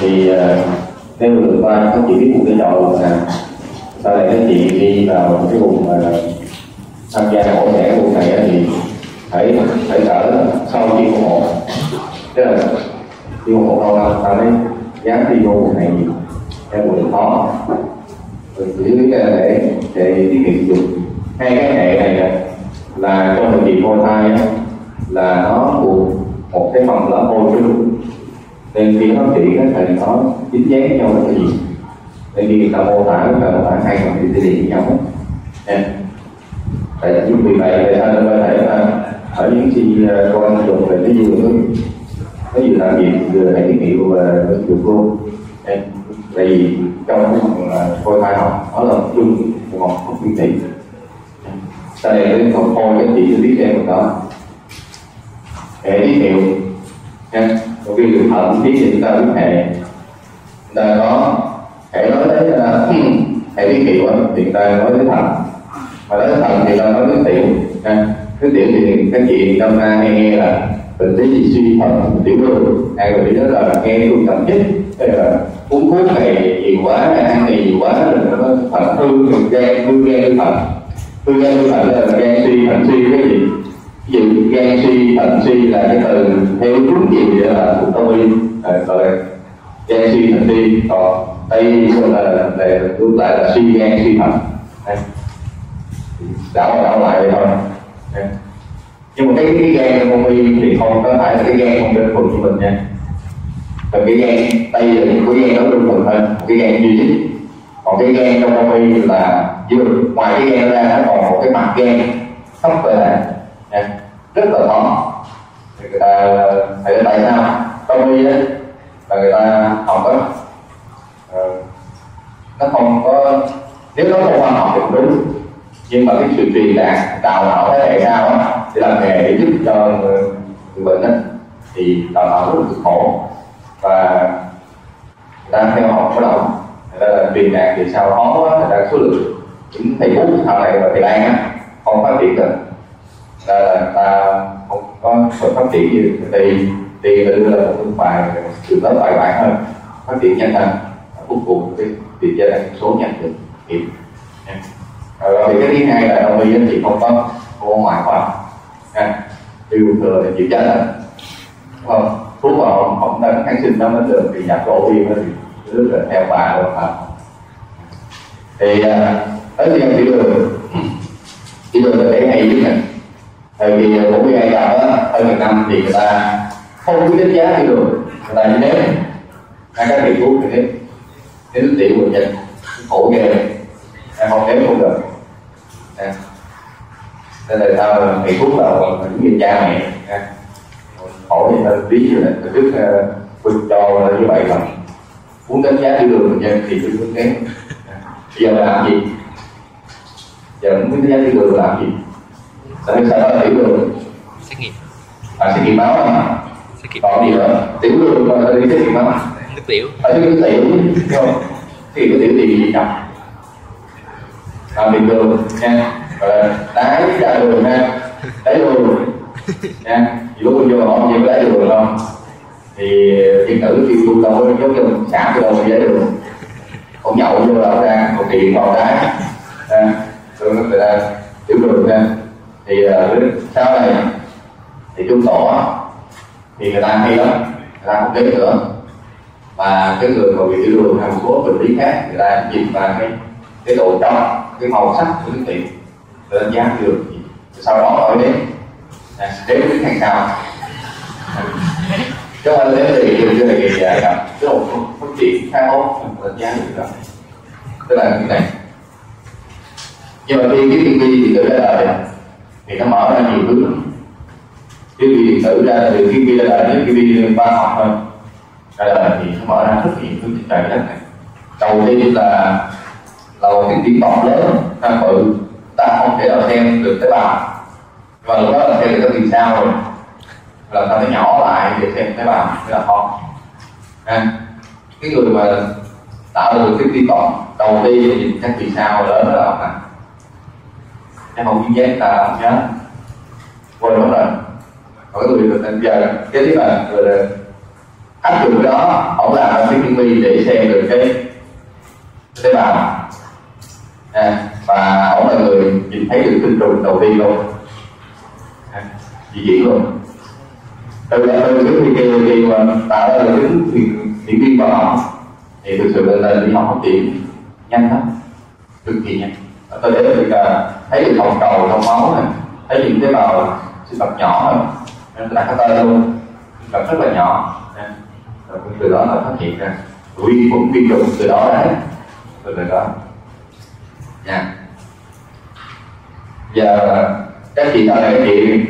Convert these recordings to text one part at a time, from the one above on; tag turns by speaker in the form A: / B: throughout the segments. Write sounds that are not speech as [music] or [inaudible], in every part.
A: thì theo nếu vừa qua không chỉ biết một cái chọn là sau này các chị đi vào cái vùng mà tham gia mổ xẻ vùng này thì phải phải ở sau khi môn một tức là khi môn một lâu năm ta mới dám đi vô vùng này theo vùng khó. Rồi chỉ cái để để tiết kiệm dùng. Hai cái hệ này là trong thời kỳ phôi thai là nó buộc một cái phần lá phôi với nên khi phát triển thì nó dính dáng nhau rất là nhiều. Nên khi người ta mô tả là mô tả hai phần thì sẽ liền với nhau nha tại chính vì vậy thì anh có thể là ở những khi con dùng về cái vừa cái gì làm việc vừa hệ tiết hiệu và vừa luôn. Tại vì trong cái phần ờ, phôi thai học, đó là chung một một nguyên thị. Sau này đến phần phôi cái chị cho biết em một đó hệ tiết hiệu nha một cái đường thận biết thì chúng ta biết hệ chúng ta có hệ nói tới là hệ tiết hiệu thì chúng ta nói đến ờ, thận mà nói đến thận thì ta nói đến tiểu, nha. Cái tiểu thì các chị năm nay hay nghe là bệnh lý gì suy thận tiểu đường. Hay rồi đó là nghe luôn thận nhất là uống thuốc này nhiều quá, ăn này nhiều quá, rồi nó thận hư gan hư gan hư thận hư gan hư thận là gan suy, thận suy cái gì? Ví gan suy thận suy là cái từ theo đúng gì vậy là thuộc đông y. Ờ, gọi là gan suy thận suy còn tây gọi là để ngược lại là suy gan suy thận. Đảo đảo lại vậy thôi. Nhưng mà cái cái gan trong đông y thì không có phải là cái gan không đơn thuần của mình nha. Còn cái gan tây là những cái gan nó đơn thuần hơn cái gan duy nhất. Còn cái gan trong đông y là vừa ngoài cái gan ra, nó còn một cái mặt gan, thấp về lại rất là khó thì người ta thấy tại sao tâm lý á là người ta học đó. Uh, nó không có nếu nó không khoa học thì đúng nhưng mà cái sự truyền đạt đào tạo thế hệ sau á để làm nghề để giúp cho người, người bệnh á thì đào tạo rất là khổ. Và người ta theo học có động người ta là truyền đạt thì sao khó quá người ta số lượng những thầy thuốc sau này và thầy lan á không phát triển được là, ta không có sự phát triển như thì thì là đưa ra một cái bài từ đó bài bản hơn. Phát triển nhanh hơn cuối cùng cái tiền gia đình số nhận được nghiệm rồi à, thì cái thứ hai là đồng anh chị không có không ngoại khoa nha à, tiêu thừa thì chịu trách là không? Thuốc mà không không đánh kháng sinh đó mới được thì nhập cổ viên thì cứ là theo bà rồi mà thì à, tới khi tiểu đường tiểu đường là để hay với mình tại vì ờ, của người ai cập á, hơn một năm thì người ta không biết đánh giá tiểu đường người ta chỉ nếm hai cái vị thuốc thì nếm nếm tiểu của mình khổ ghê. Em không nếm không được. Nên là tao vị thuốc là những người cha mẹ khổ thì tao ví như ờ, là trước quân cho như vậy mà muốn đánh giá tiểu đường bệnh nhân thì tôi muốn nếm bây giờ làm gì? Giờ muốn đánh giá tiểu đường làm gì? Sao đó là tiểu đường
B: xét nghiệm.
A: À xét nghiệm máu à
B: xét nghiệm.
A: Còn gì nữa? Tiểu đường mà đi xét nghiệm máu.
B: Nước tiểu.
A: Ở cái tiểu đúng không? Thì cái tiểu thì gì nhập. Làm bình thường nha. Gọi là đáy ra đường nha. Đáy đường. Nha. Thì lúc mình vô họ không có đáy đường không? Thì điện tử thì đâu có giống như mình xả cái đầu đáy đường. Không nhậu vô là ra một kiện vào đáy à, rồi ta tiểu đường nha thì ờ, sau này thì trung tổ thì người ta hay lắm người ta không đến nữa và cái người mà bị tiểu đường hay một số bệnh lý khác người ta nhìn vào cái cái độ trong cái màu sắc của cái tiểu người ta dám được sau đó nói đến. À, đến cái hàng sau chứ không đến thì dường như là gì vậy à, gặp không có chuyện khai khá tốt đánh giá được rồi. Tức là như này. Nhưng mà khi cái TV thì tử ra đời thì nó mở ra nhiều thứ. Cái TV điện tử ra từ cái kia là đến TV ba học thôi. Ra đời thì nó mở ra rất nhiều thứ trên trời đất này. Đầu tiên là là một cái tiếng vọng lớn ta bự ta không thể nào xem được tế bào và lúc đó là xem được cái vì sao rồi. Là ta phải nhỏ lại để xem tế bào rất là khó à, cái người mà tạo được cái tiếng vọng đầu tiên nhìn các vì sao lớn là ông này nhưng mà nguyên nhân là không nhớ quên đó rồi. Còn cái người mình giờ cái thứ mà người áp dụng đó ổng làm ở phía thiên vi để xem được cái tế bào à, và ổng là người nhìn thấy được tinh trùng đầu tiên luôn. À, chỉ chỉ luôn. Từ là từ cái thì kỳ thì mà tạo ra được tính thiện thiện viên vào học thì thực sự là đi học học chuyện nhanh lắm cực kỳ nhanh tôi để được thấy được hồng cầu trong máu này, thấy những tế bào sinh vật nhỏ này nên đặt cái tên luôn vật rất là nhỏ. Rồi từ đó là phát hiện ra. Vi khuẩn vi trùng từ đó đấy. Từ từ đó. Nha. Giờ các chị sau này các chị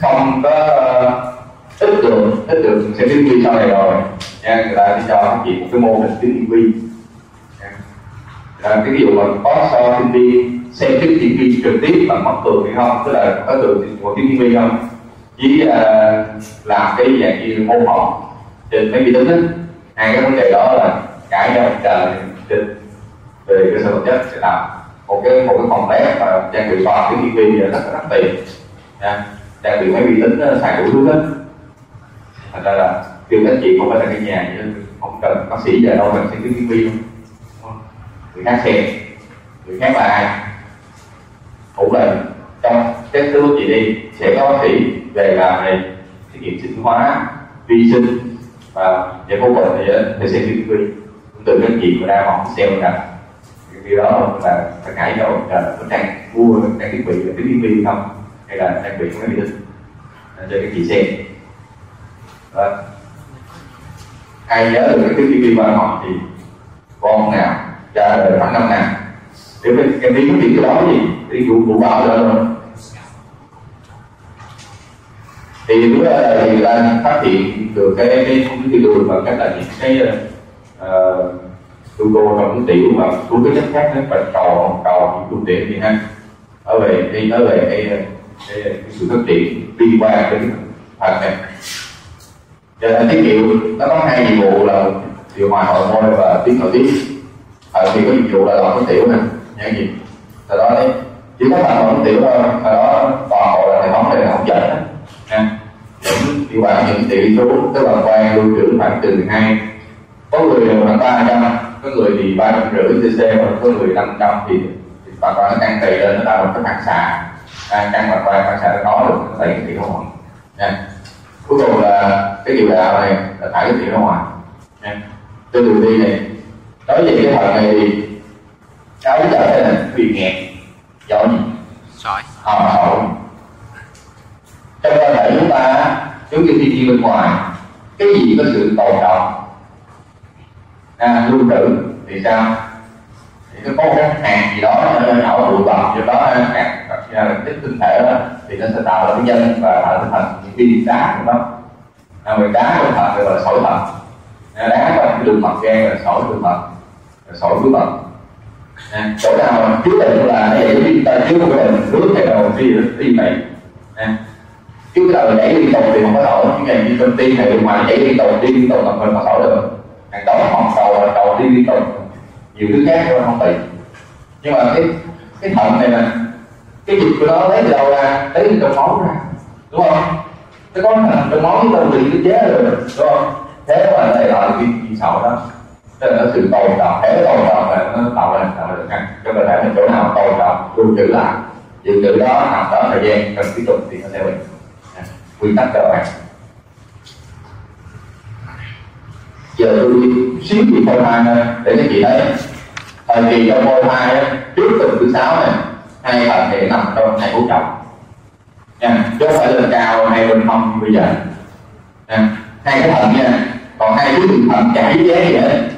A: không có ờ, ít được ít được sẽ biết vi sau này rồi. Nha, người ta sẽ cho các chị một cái mô hình tiếng vi à, cái ví dụ mà có so sinh xem trước TV trực tiếp bằng mắt thường hay không? Tức là có được một tiếng TV không? Chỉ à, làm cái dạng như mô phỏng trên máy vi tính á. Hai cái vấn đề đó là cãi nhau trời trên về cơ sở vật chất sẽ làm. Một cái một cái phòng bé và trang bị soạn cái TV là rất rất tiền nha trang bị máy vi tính ờ, xài đủ thứ hết. Thành ra là kêu các chị không phải là cái nhà không cần bác sĩ về đâu cần xem cái TV không người khác xem. Người khác là ai? Cũng là trong các thứ chị đi, sẽ có bác sĩ về làm này, xét nghiệm sinh hóa, vi sinh và để cuối cùng thì thì sẽ vi vi từ các chị của đa họ xem rằng điều đó là phải cãi nhau, là có trang mua trang thiết bị, là cái vi không? Hay là trang bị cái vi sinh cho các chị xem. Đó. ai nhớ được cái vi vi họ thì con nào Dạ, ra lời khoảng năm ngàn. để mình em đi phát triển cái đó gì? Ví dụ cụ bảo ra rồi thì lúc đó thì ta phát hiện được cái cái không cái đường bằng cách là những cái uh, gluco trong cái tiểu và của cái chất khác nó bạch cầu cầu những phương tiện gì ha. Ở về đi ở về cái, cái, cái sự phát triển liên quan đến thận này. Giờ tiết kiệm nó có hai nhiệm vụ là điều hòa hội môi và tiếng nội tiết. Ờ, à, chỉ có nhiệm vụ là đoạn cái tiểu nè nhãn gì? Từ đó đấy chỉ có thành lọc tiểu thôi ở đó toàn bộ là hệ thống này là không dậy nha. Những đi quả những tỷ số tức là quan lưu trữ khoảng từ hai có người là ba trăm có người thì ba trăm rưỡi cc và có người năm trăm thì bà con nó căng tỳ lên nó tạo một cái phản xạ. À, căng và quay phản xạ nó có được nó đẩy cái tỷ ra ngoài. Nha. Cuối cùng là cái điều đạo này là thải cái tiểu ra ngoài. Nha. Trên đường đi này nói về cái phần này thì cháu trở là bị nghẹt do gì
B: sỏi
A: hòm sỏi trong cơ thể chúng ta giống như thiên nhiên bên ngoài cái gì có sự tồn động à, lưu trữ thì sao? Thì nó có cái hàng gì đó nhỏ nhỏ bụi bặm cho đó hạt là tích tinh thể đó thì nó sẽ tạo ra cái nhân và tạo thành những viên đá của nó. À, người đá trong thận gọi là sỏi thận đá trong cái đường mật gan là sỏi đường mật túi mật à, chỗ nào trước định là vậy đi ta trước cái định nước hay đầu đi đi vậy à, cái đầu nhảy liên tục thì không có sỏi nhưng mà như công ty này ngoài nhảy liên tục đi liên tục là mình có sỏi được. Hàng đó hòn cầu là cầu đi liên tục. Nhiều thứ khác nó không bị nhưng mà cái cái thận này nè cái dịch của nó lấy từ đâu ra? Lấy từ trong máu ra. Đúng không? Cái có thằng trong máu chúng ta bị cái chế rồi đúng không? Thế mà đây gọi là cái gì sỏi đó tức là nó sự tồn động cái tồn động là nó tạo ra tạo ra được cái cơ thể mình chỗ nào tồn động lưu trữ lại. Dự trữ đó học đó thời gian, cần tiếp tục thì nó sẽ bị dạ. quy tắc cơ bản giờ tôi xíu gì phôi thai để các chị thấy thời kỳ trong phôi thai trước tuần thứ sáu này, hai phần thể nằm trong hai hố trọng nha chứ không phải lên cao hay bên hông như bây giờ. Nha hai cái thận nha, còn hai cái thận chảy dễ vậy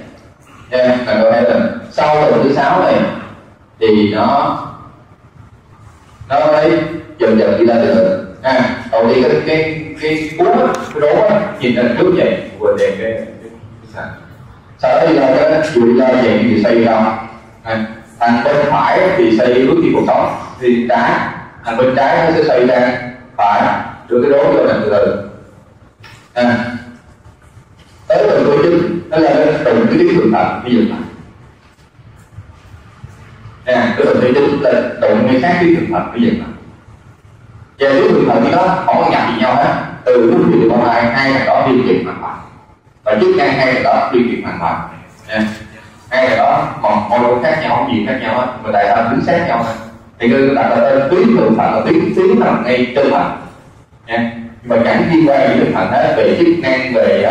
A: Dạ, em là có thể sau tuần thứ sáu này thì nó nó mới dần dần đi lên từ à đầu tiên cái cái cái cú cái đố á nhìn lên trước vậy vừa đèn cái cái sau đó đi ra cái vừa ra vậy thì xây ra. À, thằng bên phải thì xây bước đi cuộc sống. Thì trái thằng bên trái nó sẽ xây ra phải đưa cái đố vô này từ từ. À, tới tuần thứ chín nó là từng cái tiếng thường thật, ví dụ lại nè cái từng đôi chân là đụng người khác tiếng thường thật, ví dụ lại và tiếng thường thật đó, không có nhập gì nhau hết. Từ lúc thì còn hai hai thằng đó liên kiện hoàn toàn và trước hai hai thằng đó liên kiện hoàn toàn nè hai thằng đó, còn mỗi cái khác nhau, không gì khác nhau hết. Mà tại sao đứng sát nhau hết thì người đặt là tên tuyến thượng thận là tuyến tuyến nằm ngay trên thận nha à, nhưng mà chẳng liên quan gì đến thận hết, về chức năng, về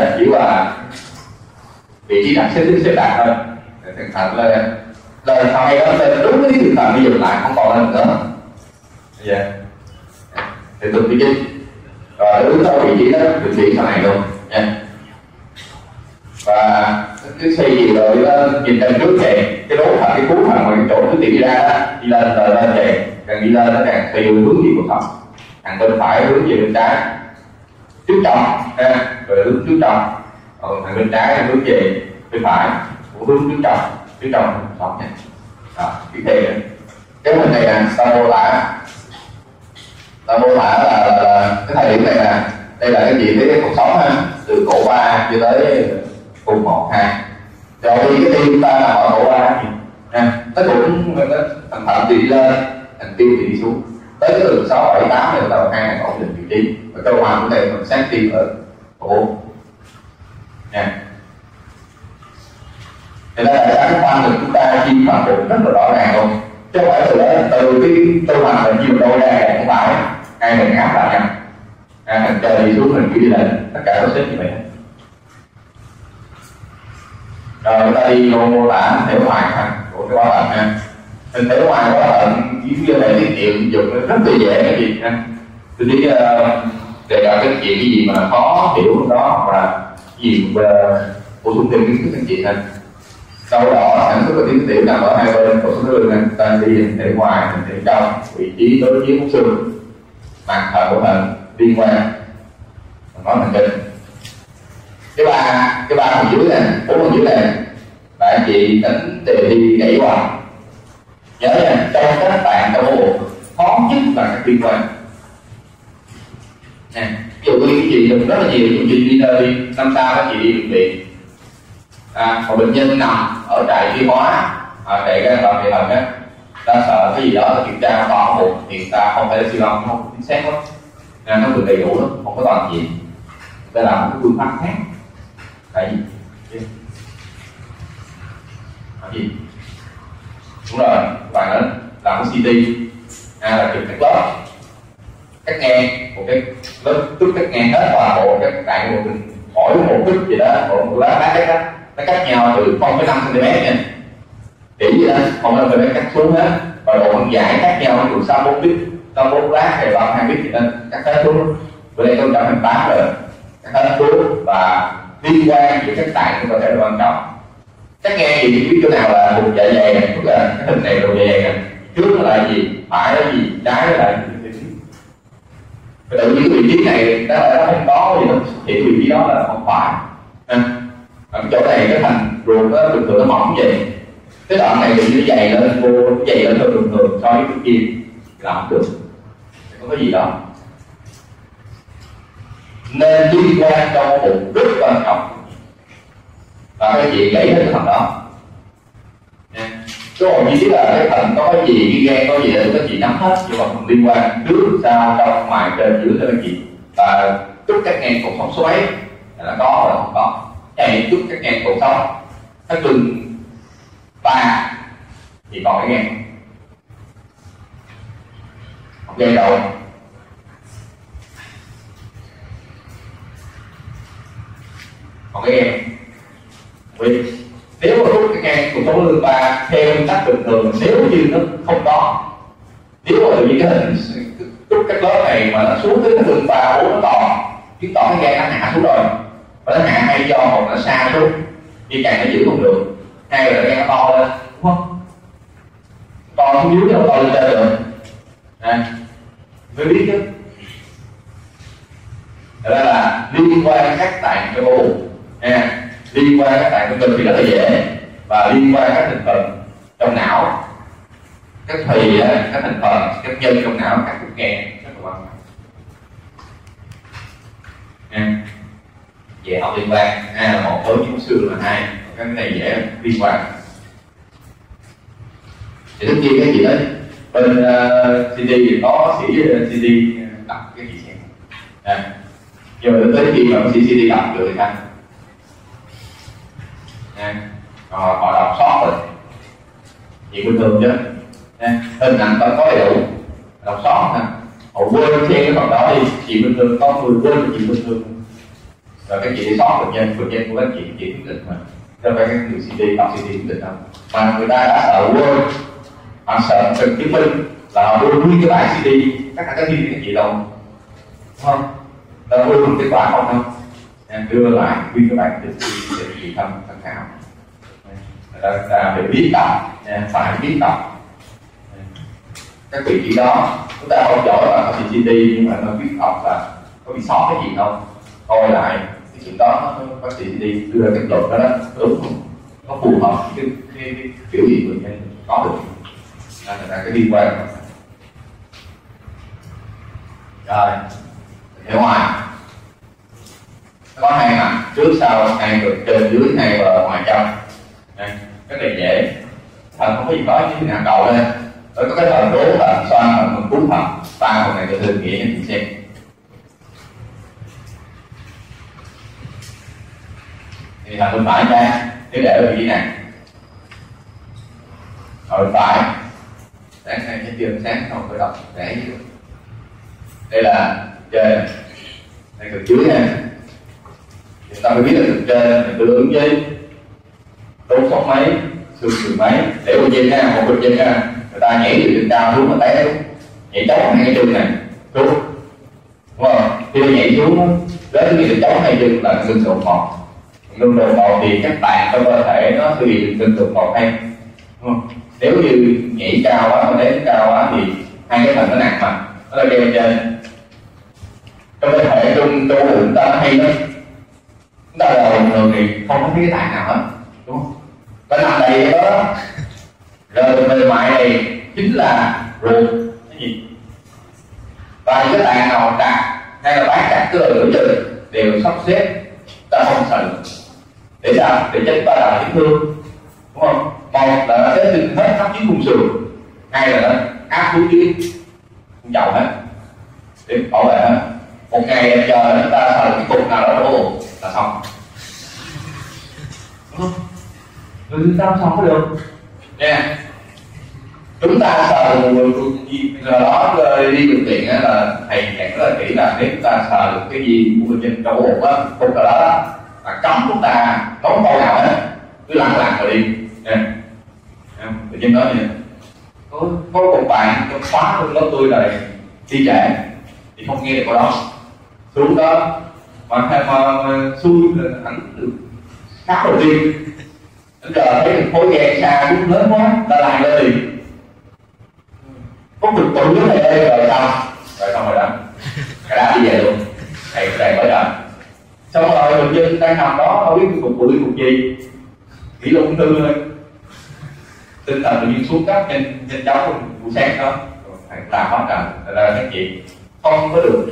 A: vị trí đặt xếp xếp đặt thôi. Thành thật là đời sau này đó là đúng cái thực thận bây giờ lại không còn lên nữa. Dạ. Yeah. thì tôi vị chứ rồi đứng sau vị trí đó được chuyển sau này luôn. Nha và cứ xây gì rồi nhìn lên trước kìa. Cái đốt thận cái cú thận mà cái chỗ cái tìm ra đó, đi lên rồi lên kìa. Càng đi lên nó càng tùy hướng gì của phật hàng bên phải hướng về bên trái. Trước trong ha. Rồi hướng trước trong còn thằng bên trái hướng về bên phải. Cũng hướng phía trong phía trong sống nha. Đó tiếp theo cái hình này là ta mô tả ta mô tả là, là, là cái thời điểm này là đây là cái gì? Cái cuộc sống ha. Từ cổ ba cho tới cùng một hai. Rồi thì cái tim ta nằm ở cổ ba nha. Nó cũng nó thành thận thì đi lên thành tiêu thì đi xuống. Tới cái đường sáu bảy tám này là hai ổn định vị trí. Và cơ quan của đây mình sáng tim ở cổ. Dạ. nha thì đây là cái quan được chúng ta khi bằng bụng rất là rõ ràng luôn. Chứ không phải từ đó từ cái cơ quan mình chi đâu ra không phải. Hai mình áp lại nhau à, mình chờ đi xuống mình cứ đi lên tất cả nó xếp như vậy. Rồi chúng ta đi vô mô tả thể ngoài của cái quá thận ha hình thể ngoài quá thận chỉ như này tiết kiệm dùng rất là dễ cái gì ha tôi đi uh, ờ, đề cập cái chuyện cái gì mà khó hiểu đó và về bổ sung thêm kiến thức anh chị ha. Sau đó, sản xuất và tiến tiểu nằm ở hai bên của số lưng anh ta đi hình thể ngoài hình thể trong vị trí đối chiếu khúc xương mặt thờ của thận liên quan. Nói thần kinh cái ba cái ba phần dưới này, bốn phần dưới này, là anh chị đánh đề thi gãy hoài nhớ nha, trong các bạn trong bộ khó nhất là các liên quan. Nè dụ như cái gì được rất là nhiều ví dụ đi nơi năm sao các chị đi bệnh viện. À, một bệnh nhân nằm ở trại tiêu hóa à, trại cái toàn địa thống á ta sợ cái gì đó kiểm tra toàn bộ thì ta không phải siêu âm không chính xác lắm. Nên nó được đầy đủ lắm không có toàn diện. Ta làm một cái phương pháp khác. Tại gì làm gì đúng rồi bạn đó làm cái CT à, là chụp các lớp cắt ngang một cái lớp trước cắt ngang hết toàn bộ các bạn của mình mỗi một chút gì đó một, một lá cái đó. Nó cắt nhau từ 0,5 cm nha. Chỉ gì đó không phải phải cắt xuống hết. Và độ phân giải khác nhau từ 6 4 lít sau bốn lá hay ba hai lít thì nên cắt hết xuống. Bữa nay tôi đã thành tám rồi. Cắt hết xuống và liên quan giữa các tạng cũng có thể là quan trọng cắt ngang gì biết chỗ nào là vùng dạ dày tức là cái hình này là dạ dày trước là gì phải là gì trái là gì? Và tự nhiên vị trí này ta đã nó không có gì nó xuất hiện vị trí đó là không phải. À, à chỗ này cái thành ruột nó thường thường nó mỏng vậy. Cái đoạn này thì nó dày lên vô nó dày lên hơn thường thường so với cái kia. Là không được. Không có gì đó. Nên liên quan trong một rất quan trọng. Và cái gì gãy hết phần đó cái còn chỉ là cái thận có cái gì, cái gan có gì để các chị nắm hết, nhưng mà không liên quan. Trước sau trong ngoài trên dưới cái chị và chút các ngang cuộc sống xoáy là có rồi, không có. Chạy chút các ngang cuộc sống nó lưng ba, thì còn cái ngang không dây đâu còn cái ngang vì nếu mà rút cái ngang của số lương ba theo nguyên tắc bình thường nếu như nó không có nếu mà tự nhiên cái hình rút các lớp này mà nó xuống tới cái lương ba bốn nó còn chứng tỏ cái gan nó hạ xuống rồi. Và nó hạ hay do một nó xa xuống đi càng nó giữ không được. Hai là gan nó to lên đúng không? To xuống dưới nó to lên trên được à, mới biết chứ. Đó là liên quan các tạng cái nè nha liên quan các tạng của mình thì rất là dễ. Và liên quan các thành phần trong não các thùy các thành phần các nhân trong não các cục nghe rất là quan trọng dễ học liên quan. A là một với những xương là hai. Cái này dễ liên quan. Thì tất nhiên cái gì đấy bên uh, CD thì có sĩ ờ, CD ờ, đọc cái gì xem. À. nhưng mà tới khi mà sĩ CD đọc được thì sao? Nha. Họ, họ đọc sót rồi. Thì bình thường chứ. Hình ảnh ta có đầy đủ đọc sót nè. Họ quên trên cái phần đó đi. Chị bình thường con người quên chị bình thường. Rồi các chị đi sót bệnh nhân bệnh nhân của các chị chị quyết định mà. Cho phải các người CD đọc CD quyết định đâu mà người ta đã sợ quên. Họ sợ cần chứng minh là họ đưa nguyên cái bài CD các anh các chị các chị đâu. Đúng không? Ta đưa cái kết quả không không đưa lại nguyên cái bài CD để tham tham khảo. Ta, ta phải biết đọc phải biết đọc các vị trí đó chúng ta không giỏi bằng có bị nhưng mà nó biết đọc là có bị sót cái gì không? Coi lại cái chuyện đó bác sĩ đi đưa ra kết luận đó, đó đúng không? Nó phù hợp với cái, cái, cái biểu hiện bệnh nhân có được. Người ta cái liên quan. Rồi hiểu ngoài có hai mặt, trước sau hai ngược trên dưới hai bờ, ngoài trong. Rất là dễ. Thần không có gì có, chứ nào, cầu lên. Rồi có cái thần đố thần xoan thần mình cúng thần ba phần này tôi thường nghĩa cho chị xem. Thì thằng bên phải ra cứ để ở vị trí này. Ở bên phải. Sáng nay cái chưa sáng, không phải đọc, để đây là trên. Đây cực dưới nha chúng ta mới biết là thực trên mình tương ứng với tốn sóng mấy xương sườn mấy để bên trên ha một bên trên ha người ta nhảy từ trên cao xuống mà té xuống. Nhảy chóng hai cái chân này, xuống. Đúng không? Khi nhảy xuống, đến cái chóng hai chân là ngưng đột ngột ngưng đột ngột thì các bạn trong cơ thể nó sẽ bị ngưng đột ngột hay. Đúng không? Nếu như nhảy cao quá mà đến cao quá thì hai cái phần nó nặng mà. Nó là đeo trên. Trong cơ thể trong trong chúng ta hay lắm chúng ta là người thì không có cái tài nào hết, đúng không? Cái làm đây đó rồi mềm mại này chính là ruột cái gì? Và những cái tạng nào chặt hay là bán chặt cơ lửa chừng đều sắp xếp, ta không sợ. Để sao để tránh ta làm những thương, đúng không? Một là nó sẽ từng hết khắp dưới khung sườn, hai là nó áp xuống dưới. Khung dầu hết, để bảo vệ hết. Một ngày chờ chúng ta sợ cái cục nào đó đổ là xong. Đúng không rồi chúng ta xong có được nha chúng ta sờ giờ đó đi bệnh viện là thầy dặn rất là kỹ là nếu chúng ta sờ được cái gì bệnh nhân trong bụng á cục nào đó là cấm chúng ta nói câu nào hết cứ lặng lặng rồi đi. Nha bệnh nhân nói vậy có có một bạn trong khóa trong lớp tôi là đi trễ thì không nghe được câu đó. Xuống đó mà mà, mà xui là ảnh được. Khá đầu tiên bây giờ thấy khối ghe xa cũng lớn quá ta làm lên liền có cực tụ với thầy ơi rồi xong. Rồi xong rồi đó. Cái đã đi về luôn. Thầy thầy mới đợi xong rồi bệnh nhân đang nằm đó không biết cục bụi cục gì. Nghĩ là ung thư thôi tinh thần tự nhiên xuống cấp nhanh nhanh chóng buổi sáng đó. Làm hết rồi. Là cái chuyện không có được.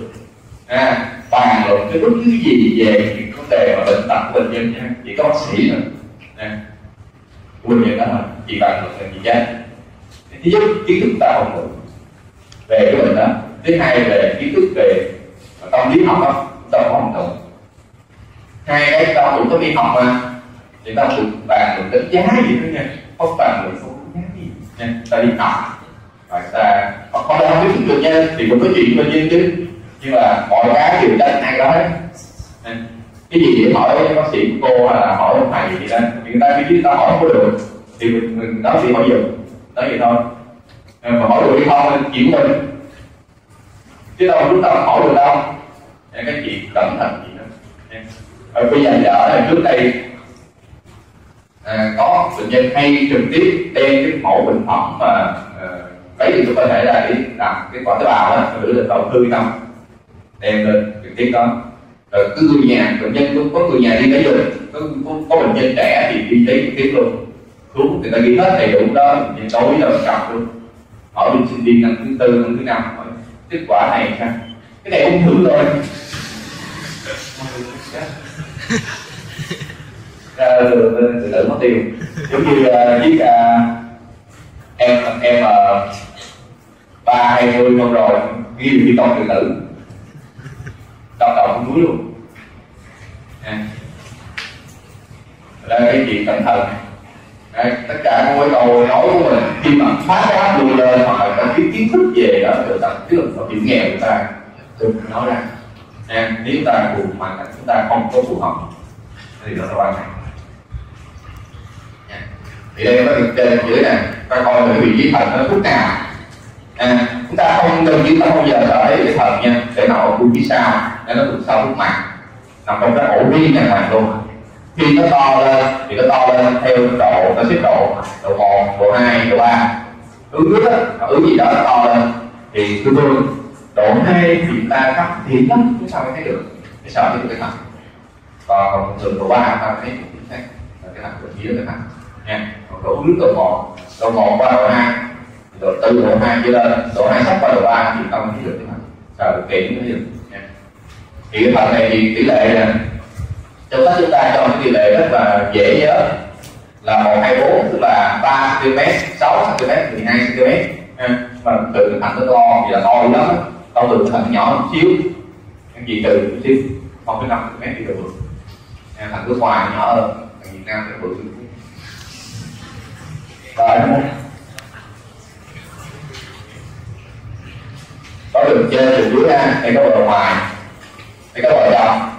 A: À, bàn luận cái bất cứ gì về những vấn đề mà bệnh tật của bệnh nhân nha chỉ có bác sĩ thôi nè. Bệnh nhân đó mà chỉ bàn luận là gì chết thứ nhất, kiến thức ta không được về cái bệnh đó. Thứ hai về kiến thức về tâm lý học đó ta không được hai cái ta cũng có đi học mà, thì ta cũng bàn luận đến giá gì đó nha. Không bàn luận không đánh giá gì nha. Ta đi học, và ta không có biết được nha, thì cũng có chuyện bệnh nhân chứ nhưng mà mọi cái đều tránh ai đó hết. Cái gì để hỏi bác sĩ của cô hay là hỏi ông thầy gì đó người ta biết người ta hỏi không có được. Thì mình, mình nói gì hỏi dùm nói vậy thôi. Ờ, mà hỏi được hay không thì chịu mình. Chứ đâu chúng ta hỏi được đâu. Nên cái chuyện cẩn thận gì đó. Ở ờ, bây giờ ở trước đây à, có bệnh nhân hay trực tiếp đem cái mẫu bệnh phẩm mà à, lấy từ cơ thể ra để làm cái quả tế bào đó thử là đầu tư trong đem lên trực tiếp đó. Rồi cứ người nhà bệnh nhân cũng có người nhà đi lấy được có, có, có bệnh nhân trẻ thì đi lấy trực tiếp luôn xuống người ta ghi hết đầy đủ đó nhân tối là cặp luôn. Hỏi bên sinh viên năm thứ tư năm thứ năm hỏi kết quả này sao? Cái này ung thư rồi. [laughs] Ra từ từ từ mất tiêu. Giống như uh, viết uh, em em uh, ba hai mươi năm rồi. Ghi được thi công tự tử đau đầu xuống núi luôn. À. là cái chuyện cẩn thận. Đấy, tất cả mỗi câu nói của mình khi mà phá cái áp luôn lên hoặc là cái kiến thức về đó từ tập tức là điểm nghèo của ta tôi nói ra. À, nếu ta cùng hoàn cảnh chúng ta không có phù hợp thì nó là quan trọng thì đây có trên dưới này ta coi là vị trí thần nó lúc nào. À, chúng ta không gần như ta không giờ tới cái thần nha để nào ở phía sau để nó thuộc sau phút mặt. Nằm trong cái ổ riêng đàng hoàng luôn. Khi nó to lên thì nó to lên theo độ nó xếp độ độ một độ hai độ ba. Hướng nước á hướng gì đó nó to lên. Thì thường thường độ hai thì chúng ta cắt thiệt lắm chứ sao mới thấy được? Cái sao thấy được cái thật còn thường độ ba ta thấy chính xác là cái thật vị trí đó cái thật nha còn độ nước độ một. Độ một qua độ hai. Độ tư, độ hai chưa lên. Độ hai sắp qua độ ba thì không thấy được cái thật sao được kỹ mới được? Thì cái phần này thì tỷ lệ là trong sách chúng ta cho cái tỷ lệ rất là dễ nhớ. Là một hai bốn, tức là ba cm, sáu cm, mười hai cm. Mà từ thành nó to thì là to lắm. To từ thành nhỏ một xíu. Em gì từ một xíu, không cái năm cm thì được thành nước ngoài nhỏ hơn thành Việt Nam thì bự rồi có đường trên, đường dưới ha? Hay có bờ ngoài hay các bờ trong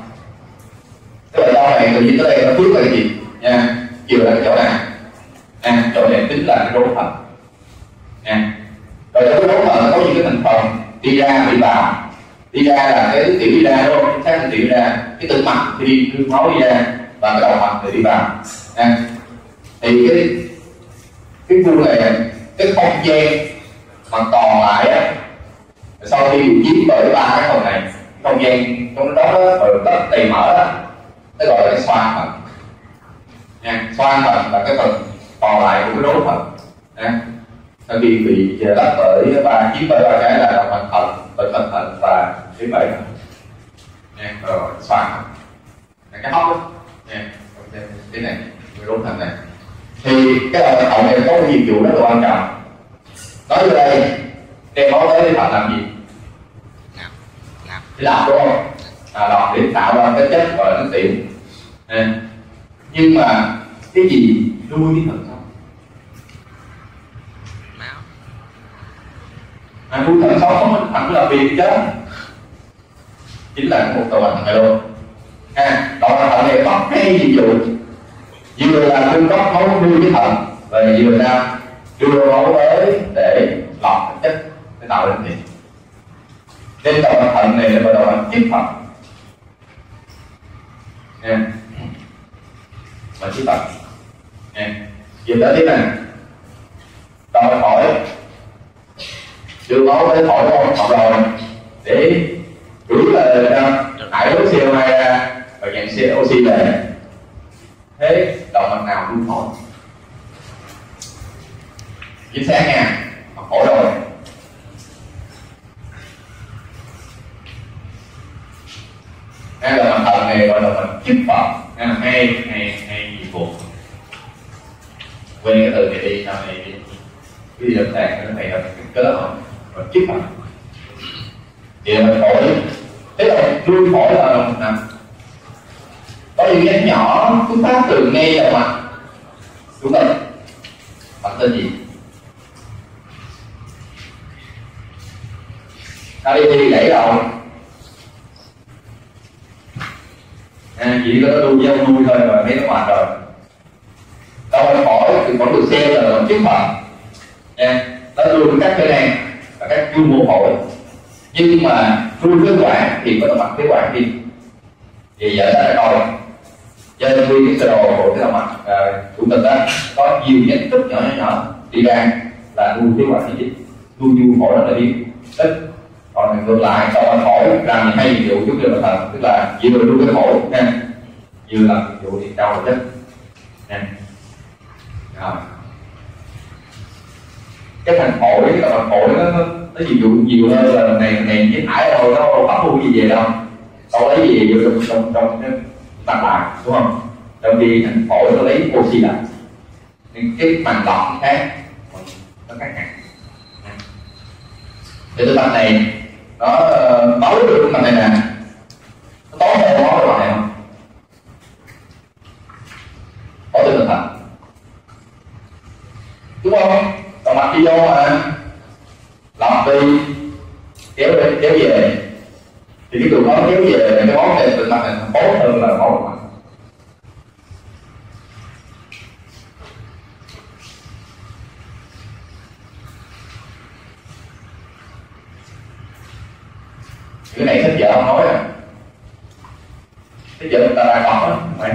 A: cái bờ trong này từ nhìn tới đây nó trước là cái gì? Nha chiều là cái chỗ này nè chỗ này tính là cái rốn thật nha. Rồi trong cái rốn thật có những cái thành phần. Đi ra, đi vào. Đi ra là cái tiểu đi ra đúng không chính xác là tiểu đi ra. Cái tự mặt thì đi đưa máu đi ra và cái đầu mặt thì đi vào. Nha. Thì cái cái khu này, cái không gian mà còn lại á, sau khi bị chiếm bởi ba cái phần này không gian trong đó ở đất đầy mở đó. Nó gọi là cái xoan phần nha, xoan phần là cái phần còn lại của cái đốt phần nha. Sau khi bị lấp bởi ba chiếm bởi ba cái là động mạch thận bệnh mạch thận và cái bảy nha, rồi, xoan phần là cái hốc đó nha cái này, cái đốt phần này. Thì cái động mạch thận này có một nhiệm vụ rất là quan trọng. Nói về đây, đem máu tới đi làm gì? Lọc đúng không à, lọc để tạo ra cái chất gọi là nước tiểu. À, nhưng mà cái gì nuôi cái thận sống mà nuôi thận sống không thận là việc chứ. Chính là một tàu thận này luôn. À, tàu thận này có hai nhiệm vụ. Vừa là cung cấp máu nuôi cái thận và vừa là đưa máu tới để lọc chất để tạo ra thịt trên đầu thận này là bắt đầu bằng chiếc Phật. Nha và chiếc Phật. Nha giờ tới tiếp này. Đòi hỏi, đưa máu tới thổi không học rồi, để đuổi là thải lúc CO2 ra và nhận oxy về. Thế động mạch nào luôn thổi chính xác nha học phổi rồi. Hay là mình thần này gọi là mình chức phật. Hay hay hay hay gì buộc quên cái từ này đi sau này đi. Cái gì lâm sàng cái này là cái cớ họ mình chức phật. Thì mình phổi. Thế là nuôi phổi là nằm. Có những cái nhỏ, chúng ta từ nghe vào mặt. Đúng không bạn tên gì? Ta đi thì đẩy rồi à, chỉ có nuôi giao nuôi thôi mà thấy nó mệt rồi đâu phải khỏi thì vẫn được xem là làm chức phận nha nó luôn các cái này và các chu mổ phổi nhưng mà nuôi phế quản thì có mặt phế quản đi. Thì giờ ta đã coi cho nên khi cái sơ đồ của cái mặt à, của mình đó có nhiều nhánh tức nhỏ nhỏ nhỏ đi ra là nuôi phế quản gì nuôi chu phổi đó là đi. Ít còn ngược lại sau anh hỏi làm hay nhiệm vụ như là thần tức là vừa nuôi cái phổi nha như là ví vụ thì đau chất nha rồi. Cái thành phổi cái ờ, thành phổi nó nó nhiệm vụ nhiều hơn là này này với thải thôi nó không bắt buộc gì về đâu. Đâu lấy gì vô trong trong trong cái tàn lại đúng không? Trong khi thành phổi nó lấy oxy lại nên cái màng lọc khác. Nó khác hẳn. Thì cái tâm này, nó ờ, báo được cái tâm này nè. Nó tối hơn nó rồi này không? Có tinh thần thật. Đúng không? Còn mặt đi vô mà làm đi kéo đi, kéo về. Thì cái đường đó kéo về, cái món này tự mặt này tốt hơn là món mặt. Cái này thích vợ không nói à. Thích vợ người ta đang học á mày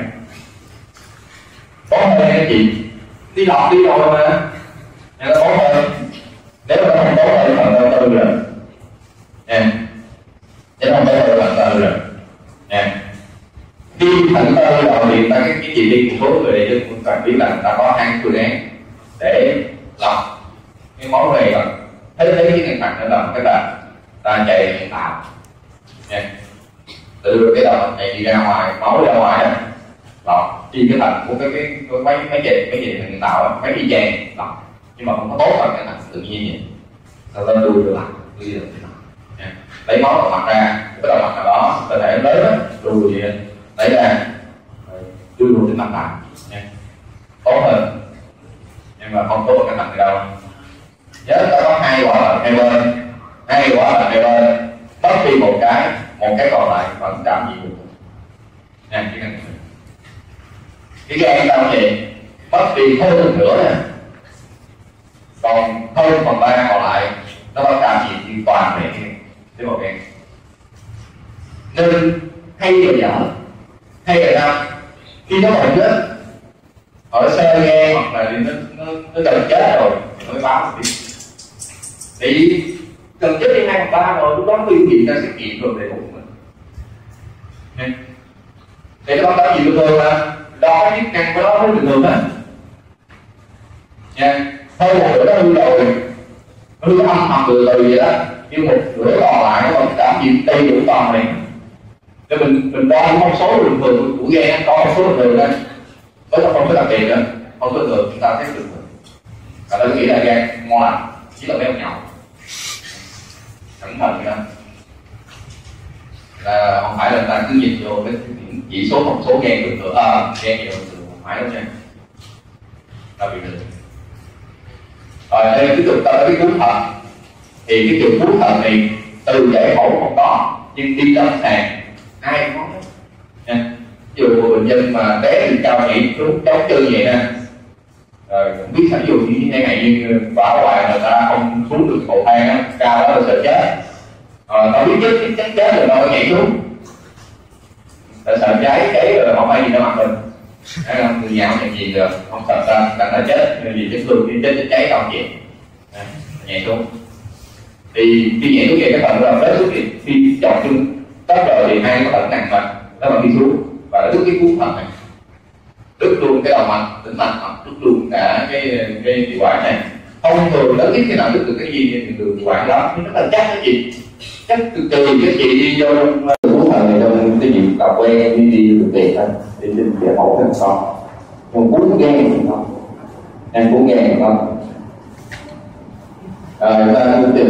A: có hơn chị đi học đi rồi mà nhà nó tốt hơn nếu mà nó không tốt hơn phần đầu tư rồi nha nếu không tốt hơn phần tư rồi nha khi thành tư rồi thì ta cái, cái gì đi một số người đây chứ chúng ta biết là ta có hai phương án để lọc cái món này là thấy thấy cái ngành mặt nữa là cái là ta chạy tạo nha từ cái đầu này đi ra ngoài máu ra ngoài á lọc cái thành của cái cái, cái mấy cái gì mấy gì mình tạo ấy mấy y chang đó. Nhưng mà không có tốt bằng cái thành tự nhiên vậy. Rồi lên đuôi được lại đuôi được lấy máu đầu mặt ra cái đầu mặt nào đó cơ thể lớn đó đuôi gì lấy ra đưa luôn trên mặt bạn tốt hơn. Nhưng mà không tốt bằng cái thành gì đâu. Nhớ ta có hai quả là hai bên. Hai quả là hai bên. Mất đi một cái một cái còn lại vẫn đảm nhiệm được nè chỉ cần khi các em ta vậy mất đi hơn nữa nè. Còn hơn phần ba còn lại nó có cảm gì toàn về cái không một gan nên, hay là dở hay là năm, khi nó còn chết ở xe nghe hoặc là nó nó nó gần chết rồi, mới báo đi thì gần chết đi hai phần ba rồi, lúc đó mới truyền ra xét nghiệm rồi để ủng mình. Để nó báo gì của tôi mà đó, cái chức năng của nó mới bình thường đó nha, thôi một nửa nó hư rồi. Hư âm hoặc từ từ vậy đó. Nhưng một nửa còn lại nó còn đảm nhiệm đầy đủ toàn này. Để mình mình đo những con số bình thường của gan đo con số bình thường đó. Với nó không có đặc biệt nữa. Không có thường chúng ta thấy được thường và tôi nghĩ là gan ngoan chỉ là béo nhỏ. Cẩn thận nha. Là không phải là ta cứ nhìn vô cái chỉ số phòng số gan bình thường à gan nhiều bình thường không phải nha ta bị được rồi đây tiếp tục ta tới cái cuốn thận thì cái trường cuốn thận này từ giải phẫu không có nhưng đi lâm sàng. Ai cũng có. Nha. Ví dụ bệnh nhân mà té thì cao nhảy xuống chống chân vậy nè. Rồi cũng biết ví dụ như thế này nhưng quả hoài người ta không xuống được cầu thang á cao đó là sợ chết. Ờ, tao biết chết chết chết chết rồi đâu nhảy xuống tại sợ cháy cháy rồi không phải gì nó mặt mình hay là người nhà không gì được. Không sợ sao? Là nó chết. Người vì chết thương cái chết chết cháy không chịu. Nhảy xuống. Thì khi nhảy xuống về cái phần đó là tới xuống thì khi chọn chung tất rồi thì hai có phần nặng mà nó mà đi xuống và nó đứt cái cuốn phần này. Đứt luôn cái đầu mạch tĩnh mạch hoặc đứt luôn cả cái cái điều quản này. Thông thường lớn nhất khi nào đứt được cái gì thì điều quản đó. Nhưng nó là chắc cái gì chắc từ từ cái gì đi vô trong cái quen đi đi được về thôi đi trên giải mẫu thành con còn cuốn nghe thì không em cũng nghe thì không ờ, chúng ta tìm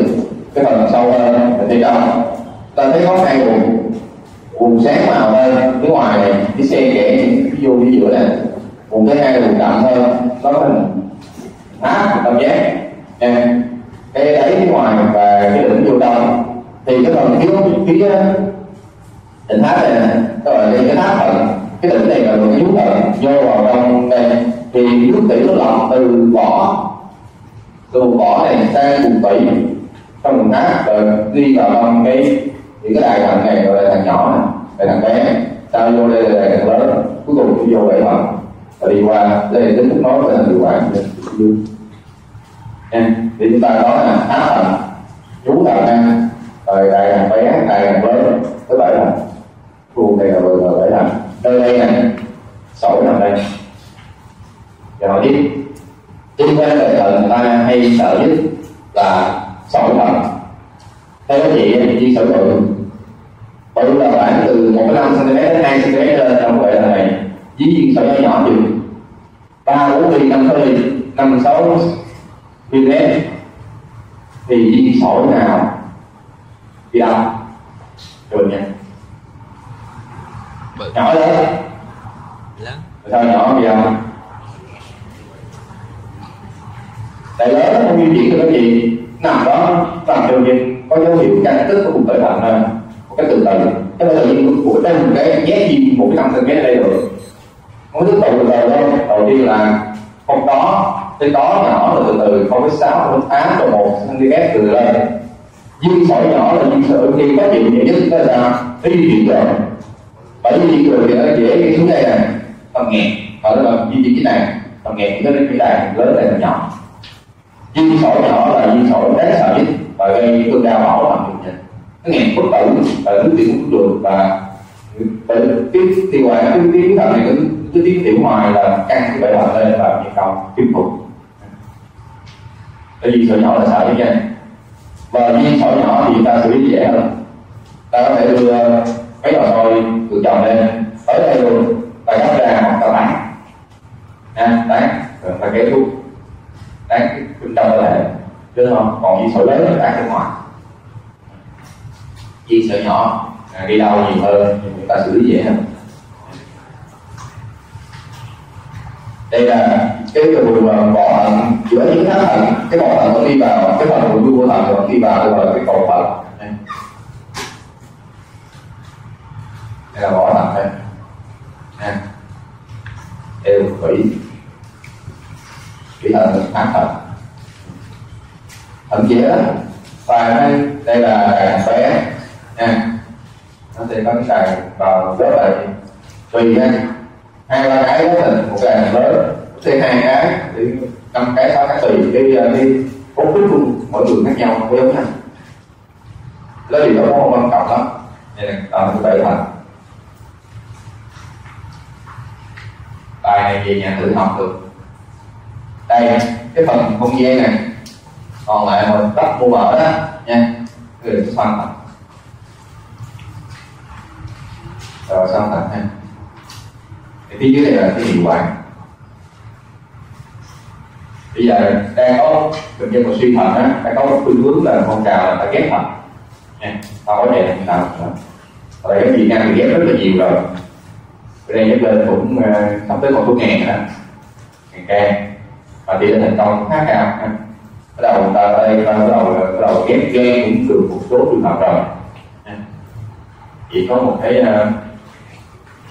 A: cái phần sâu hơn là thấy đâu. Ta thấy có hai vùng vùng sáng màu hơn ờ, phía ngoài này, cái xe kẻ ví dụ đi giữa này. Vùng thứ hai là vùng đậm hơn, nó hình áp cảm giác. Nha cái đáy phía ngoài và cái đỉnh vô trong thì cái phần phía phía định tháp này nè, các bạn đây cái tháp thận cái đỉnh này là một cái vú thận vô vào trong đây thì nước tủy nó lọc từ vỏ từ vỏ này sang vùng tủy trong vùng tháp rồi ờ, đi vào trong cái, thì cái đại thận này gọi là thằng nhỏ này đại thằng bé sau vô đây là đại thằng lớn. Cuối cùng đi vô đại thận và đi qua, đây là tính nói về thành điều quản nha thì chúng ta có là áp thận chú thận nha rồi đại thằng bé đại thằng lớn tới bảy thằng khu đây là bờ bảy thận nơi đây này sỏi nằm đây. Và hỏi tiếp liên quan về thận ta hay sợ nhất là sỏi thận theo các chị thì chia sẻ bự bự là khoảng từ một năm cm đến hai cm lên trong vệ là này. Dĩ nhiên sỏi nhỏ nhỏ chừng ba, bốn ly, năm sáu ly, năm sáu mm thì viên sỏi nào? Đi đâu? Rồi nha nhỏ lớn
B: lớn.
A: Sao nhỏ bây giờ đại lớn không di chuyển được cái gì. Nằm đó làm cho nhiên có dấu hiệu căng tức của vùng khởi thận hơn một cái từ từ. Cái tự nhiên của đây một cái nhét gì một cái năm cm đây được không tiếp tục từ từ đâu. Đầu tiên là không có cái có nhỏ là từ từ không có sáu không tám rồi một cm từ lên. Viên sỏi nhỏ là viên sỏi khi có chịu nhiều nhất. Là di chuyển rồi bởi vì di chuyển thì nó dễ cái xuống đây này tầm nghẹt. Hoặc là di chuyển cái này tầm nghẹt nó đến cái này lớn này nhỏ. Viên sỏi nhỏ là viên sỏi đáng sợ nhất và gây cơn đau máu làm dùng dịch nó nghẹt bất tử và cứ tiểu cũng được và cái tiêu hoài cái cái thận này cái, cái tiếng tiểu hoài là căng cái bệ thận lên và nhiệt cầu kim phục. Cái viên sỏi nhỏ là sợ nhất nha. Và viên sỏi nhỏ thì ta xử lý dễ hơn. Ta có thể đưa mấy lò tôi từ chồng lên tới đây luôn ta gấp ra hoặc bắn bán nha rồi ta kéo thuốc đấy bên trong là chứ không còn viên sợi lớn là ra bên ngoài. Viên sợi nhỏ à, đi đâu nhiều hơn nhưng người ta xử lý dễ hơn. Đây là cái vùng bỏ thận giữa những thác thận cái bỏ thận nó đi vào cái phần của vua thận nó đi vào rồi cái cầu thận đây là vỏ thận đây nha đều thủy thủy thận thác thậm chí dĩa và đây đây là bé nha nó sẽ có cái sàn vào rất là tùy nha hai ba cái đó là một cái lớn. Thêm hai cái thì năm cái sáu cái tùy. Cái à, đi. Bốn cái cùng, mỗi người khác nhau. Không? Giống nhau đó thì nó không quan trọng lắm. Nên là chúng ta bảy thành bài này về nhà tự học được. Đây cái phần không gian này. Còn lại mình tắt mua mở đó, nha. Cái đừng xoăn thành rồi, xong thành ha. Thì phía dưới này là cái hiệu quả bây giờ đang có bệnh nhân một suy thận á đang có khuynh hướng là phong trào là phải ghép thận nha. Tao có trẻ hiện tại nữa ở đây cái gì Nam thì ghép rất là nhiều rồi đây nhắc lên cũng sắp tới một số ngàn nữa ngàn ca và tỷ lệ thành công khá cao. Ha bắt đầu ta đây bắt đầu bắt đầu ghép gan cũng được một số trường hợp rồi. Chỉ có một cái uh,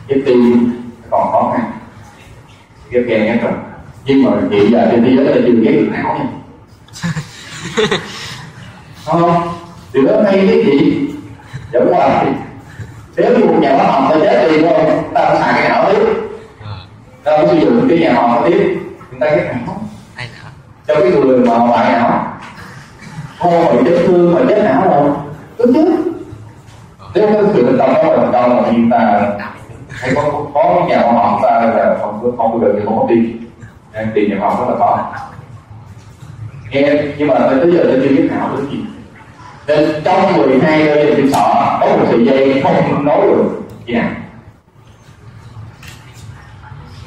A: ghép tim còn khó khăn. Ghép gan ghép rồi. Nhưng mà hiện giờ trên thế giới là chưa ghép được não nha. [laughs] Không? Điều đó hay cái gì? Dẫn qua nếu như một nhà hóa học ta chết đi không ta xài cái não tiếp ta sử dụng cái nhà học tiếp chúng ta ghép não cho cái người mà hoại não không phải chấn thương mà chết não đâu cứ chứ nếu cái sự công đó là thành công mà chúng ta hay có có nhà khoa học ta là không không bao giờ thì không có tiền. Tiền nhà khoa học rất là khó nghe nhưng mà tới giờ tôi chưa biết nào được gì nên trong 12 nơi trên sọ có một sợi dây không nối được. Gì nào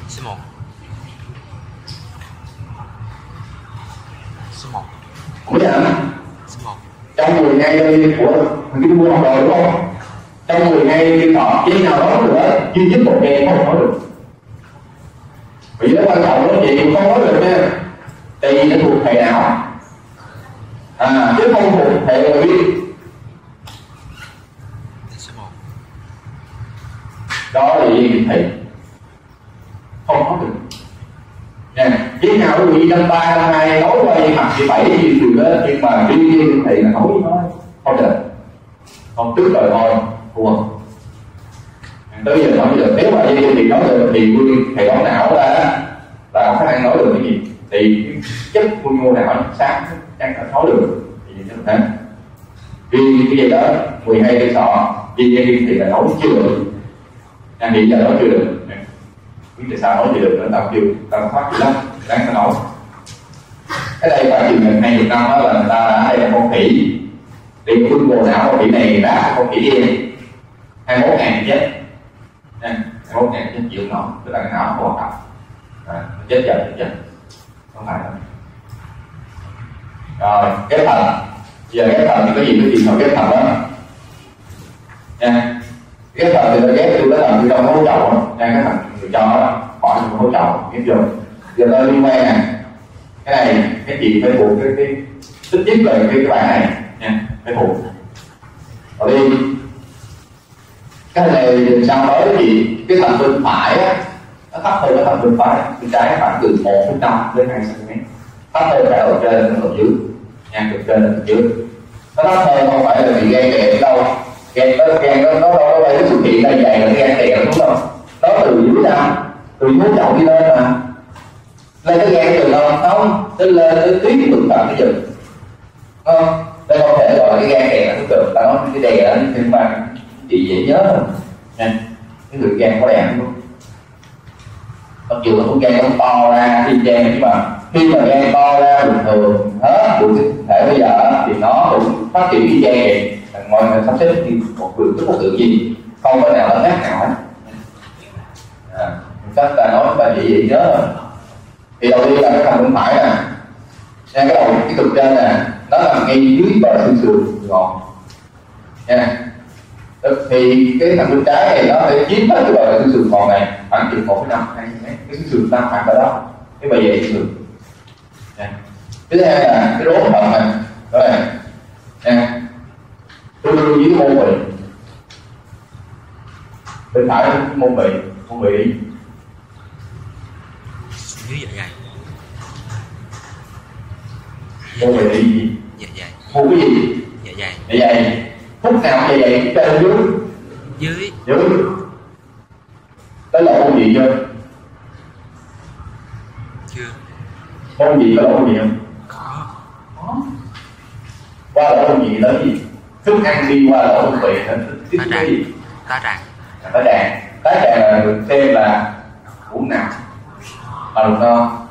B: số một số một
A: cũng vậy hả
B: số một
A: trong 12 nơi của mình. Cái mua học rồi đúng không? Trong 12 trên sọ dây nào đó nữa. Duy nhất một ngày không nói được. Vì đó quan trọng đó chị cũng không nói được nha. Tại vì nó thuộc thầy nào? À chứ không thuộc thầy người biết đó là gì, thầy? Không nói được nè cái nào quý vị năm ba năm hai nói qua gì mặt chị bảy gì từ đó nhưng mà đi đi thì là nói với không được. Không tức rồi thôi. Thua. Tới giờ nói giờ nếu mà dây thì nói được, thì nguyên thầy thống não là là không khả năng nói được cái gì. Thì chất quy mô não sáng, chắc là nói được. Thì như thế vì cái gì đó 12 cây sọ. Vì dây thì là nói chưa được. Đang nghĩ giờ nói chưa được biết tại sao nói gì được nữa tao chưa tao phát gì lắm đáng phải nói. Cái đây khoảng chừng gần hai chục năm đó là người ta đã đây là con khỉ thì quân bồ não con khỉ này đã con khỉ đen hai mốt ngàn chết. Hai mốt ngàn chết chịu nó tức là cái não không hoạt động à, chết dần chết dần. Không phải đâu. Rồi ghép thần giờ ghép thần thì có gì cái gì mà ghép thần đó? Nha ghép thần thì nó ghép từ cái thần từ trong có chậu nha cái thần người cho đó, bỏ trong hố chậu kiếm vô. Giờ tôi liên quan nè, cái này, cái gì phải buộc cái cái tính nhất là cái cái bài này nha, phải buộc. Rồi đi. Cái này sao tới thì cái thành bên phải á, nó thấp hơn cái thành bên phải. Bên trái khoảng từ một năm đến hai cm thấp hơn cả ở trên ở dưới. Nha, từ trên đến dưới. Nó thấp hơn không phải là bị gan kẹt đâu. Gan nó gan nó nó đâu có phải xuất hiện đây dày là gan kẹt, đúng không? Đó từ dưới ra. Từ dưới chậu đi lên mà. Lên cái gan từ đâu không? Tới lên tới tuyến tuần phẩm cái dừng không? Đây không thể gọi là cái gan kẹt là thức cực ta nói cái đè đó nhưng mà chị dễ nhớ hơn. Nè, cái người gan có đèn luôn mặc dù là con gan nó to ra khi gan nhưng mà khi mà gan to ra bình thường, hết của cái thể bây giờ thì nó cũng phát triển cái gan vậy mọi người sắp xếp thì một đường rất là tự nhiên không có nào nó ngắt nào hết các chắc ta nói và chị vậy nhớ rồi thì đầu tiên là cái thằng bên phải nè. Nha, cái đầu, cái cực trên nè. Nó nằm ngay dưới bờ xương sườn ngọn nha. Thì cái thằng bên trái này nó sẽ chiếm hết cái bờ xương sườn ngọn này khoảng chừng một năm hai mét. Cái xương sườn tam khoảng ở đó. Cái bờ dày xương sườn. Nha. Thứ hai là cái đốt thận này. Đó này nha. Tôi đương với mô môn vị bên phải mô môn vị môn vị
B: dưới dạ dày.
A: Là gì
B: dạ dày.
A: Môn cái gì.
B: Dạ dày.
A: Vậy vậy phút nào vậy vậy trên dưới.
B: Dưới.
A: Dưới. Tới lộ môn gì chưa?
B: Chưa.
A: Môn gì có lộ môn gì không?
B: Có.
A: Qua lỗ môn gì tới gì? Thức ăn đi qua lỗ môn vị nó
B: tá tràng. Tá tràng.
A: Là tái đàn tái đàn là được xem là uống nào là được ngon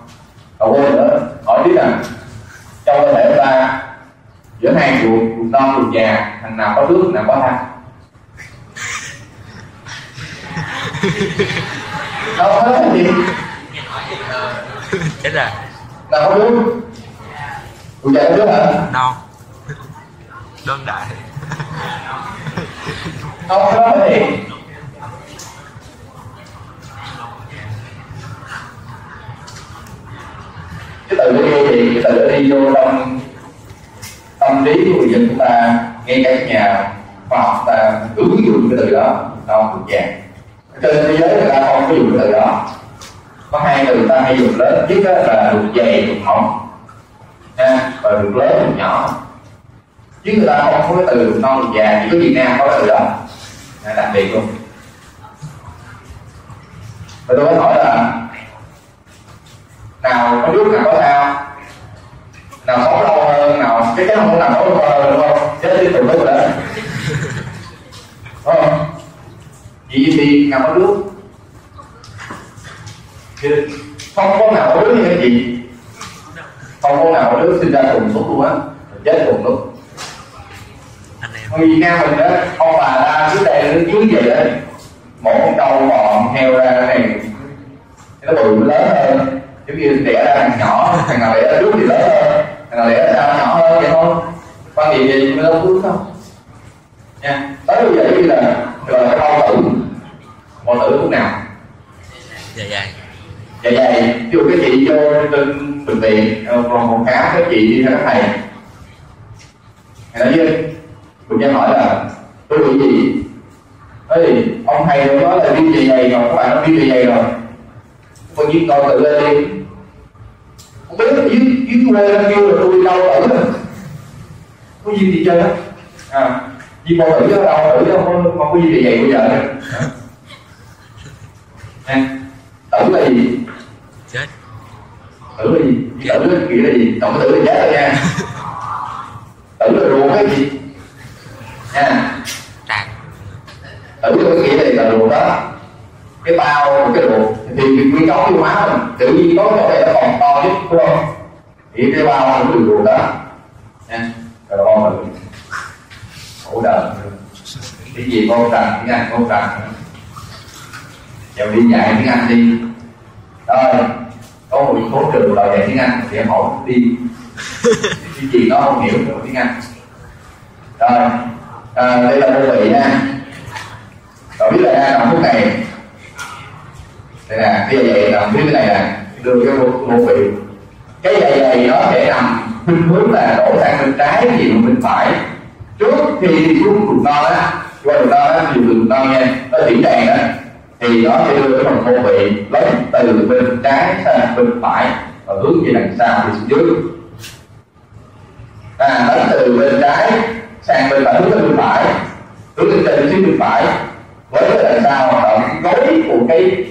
A: còn quên nữa. Hỏi tiếp là trong cơ thể chúng ta giữa hai ruột ruột non ruột già thằng nào có nước nào có than? Đâu hết là gì
B: chết rồi.
A: Nào có nước. Ruột già có nước hả?
B: Non. Đơn đại.
A: Không có là gì cái từ đó đi thì cái từ đó đi vô trong tâm trí của người dân chúng ta, ngay cả nhà, khoa học ta ứng dụng cái từ đó non ruột dạng trên thế giới người ta không có dùng cái từ đó. Có hai từ ta hay dùng lớn nhất đó là ruột dày, ruột mỏng nha và ruột lớn, ruột nhỏ. Chứ người ta không có cái từ ruột non, ruột già, chỉ có Việt Nam có cái từ đó. Là đặc biệt luôn. Và tôi mới hỏi là nào có nước nào có sao nào sống lâu hơn nào? Cái cái không sống lâu hơn đúng không? Chết đi tụi nước đấy đúng không? Vì thì nào có nước. Thì không có nào có nước như cái gì? Không có nào có nước sinh ra cùng lúc luôn á. Chết cùng lúc. Người Việt Nam mình đó ông bà ta dưới đây nó dưới vậy đó một con trâu bò heo ra cái này. Nó bự lớn hơn giống như đẻ ra thằng nhỏ thằng nào đẻ ra trước thì lớn hơn thằng nào đẻ ra sau nhỏ hơn vậy thôi. Quan điểm gì mình đâu bước không? Nha. Tới bây giờ như là rồi là bao tử. Bao tử lúc nào?
B: Dạ
A: dạ. Dày ví dụ cái chị vô trên bệnh viện ờ, còn một khám cái chị đi theo các thầy thầy nói chứ bệnh nhân hỏi là tôi bị gì? Ê, ông thầy nói là viêm dạ dày rồi các bạn nó viêm dạ dày rồi? Coi như coi tự lên đi biết dưới dưới quê kêu là tôi đau tử rồi có gì gì chơi á à. Viêm bao tử đau tử chứ không có không có gì dạ dày bây giờ nè tử là gì?
B: Chết.
A: Tử là gì? Tử là gì? Tổng tử là chết rồi nha tử là ruột cái gì nha
B: tràng
A: tử là cái nghĩa là là ruột đó cái bao của cái ruột thì cái nguyên cấu tiêu hóa mình tự nhiên có chỗ này nó còn to nhất đúng không thì cái bao của cái ruột đó nha rồi là con tử khổ đời cái gì con con trần Chào đi dạy tiếng Anh đi. Rồi Có một số trường đòi dạy tiếng Anh Thì em hỏi đi [laughs] Cái gì nó không hiểu được tiếng Anh. Rồi à, Đây là đơn vị nha. Rồi biết là nằm phút này Đây nè giờ vậy nằm phía bên này nè. Đưa cái môn môn vị. Cái dày dày nó sẽ nằm khuynh hướng là đổ sang bên trái nhiều bên phải. Trước khi đi xuống đường non á qua đường ta thì nhiều đường non nha nó chỉ đèn đó thì nó sẽ đưa cái phần thô vị lấy từ bên trái sang bên phải và hướng về đằng sau thì xuống dưới. À lấy từ bên trái sang bên phải, hướng bên phải, hướng lên trên xuống bên phải. Với cái đằng sau hoạt động gối của cái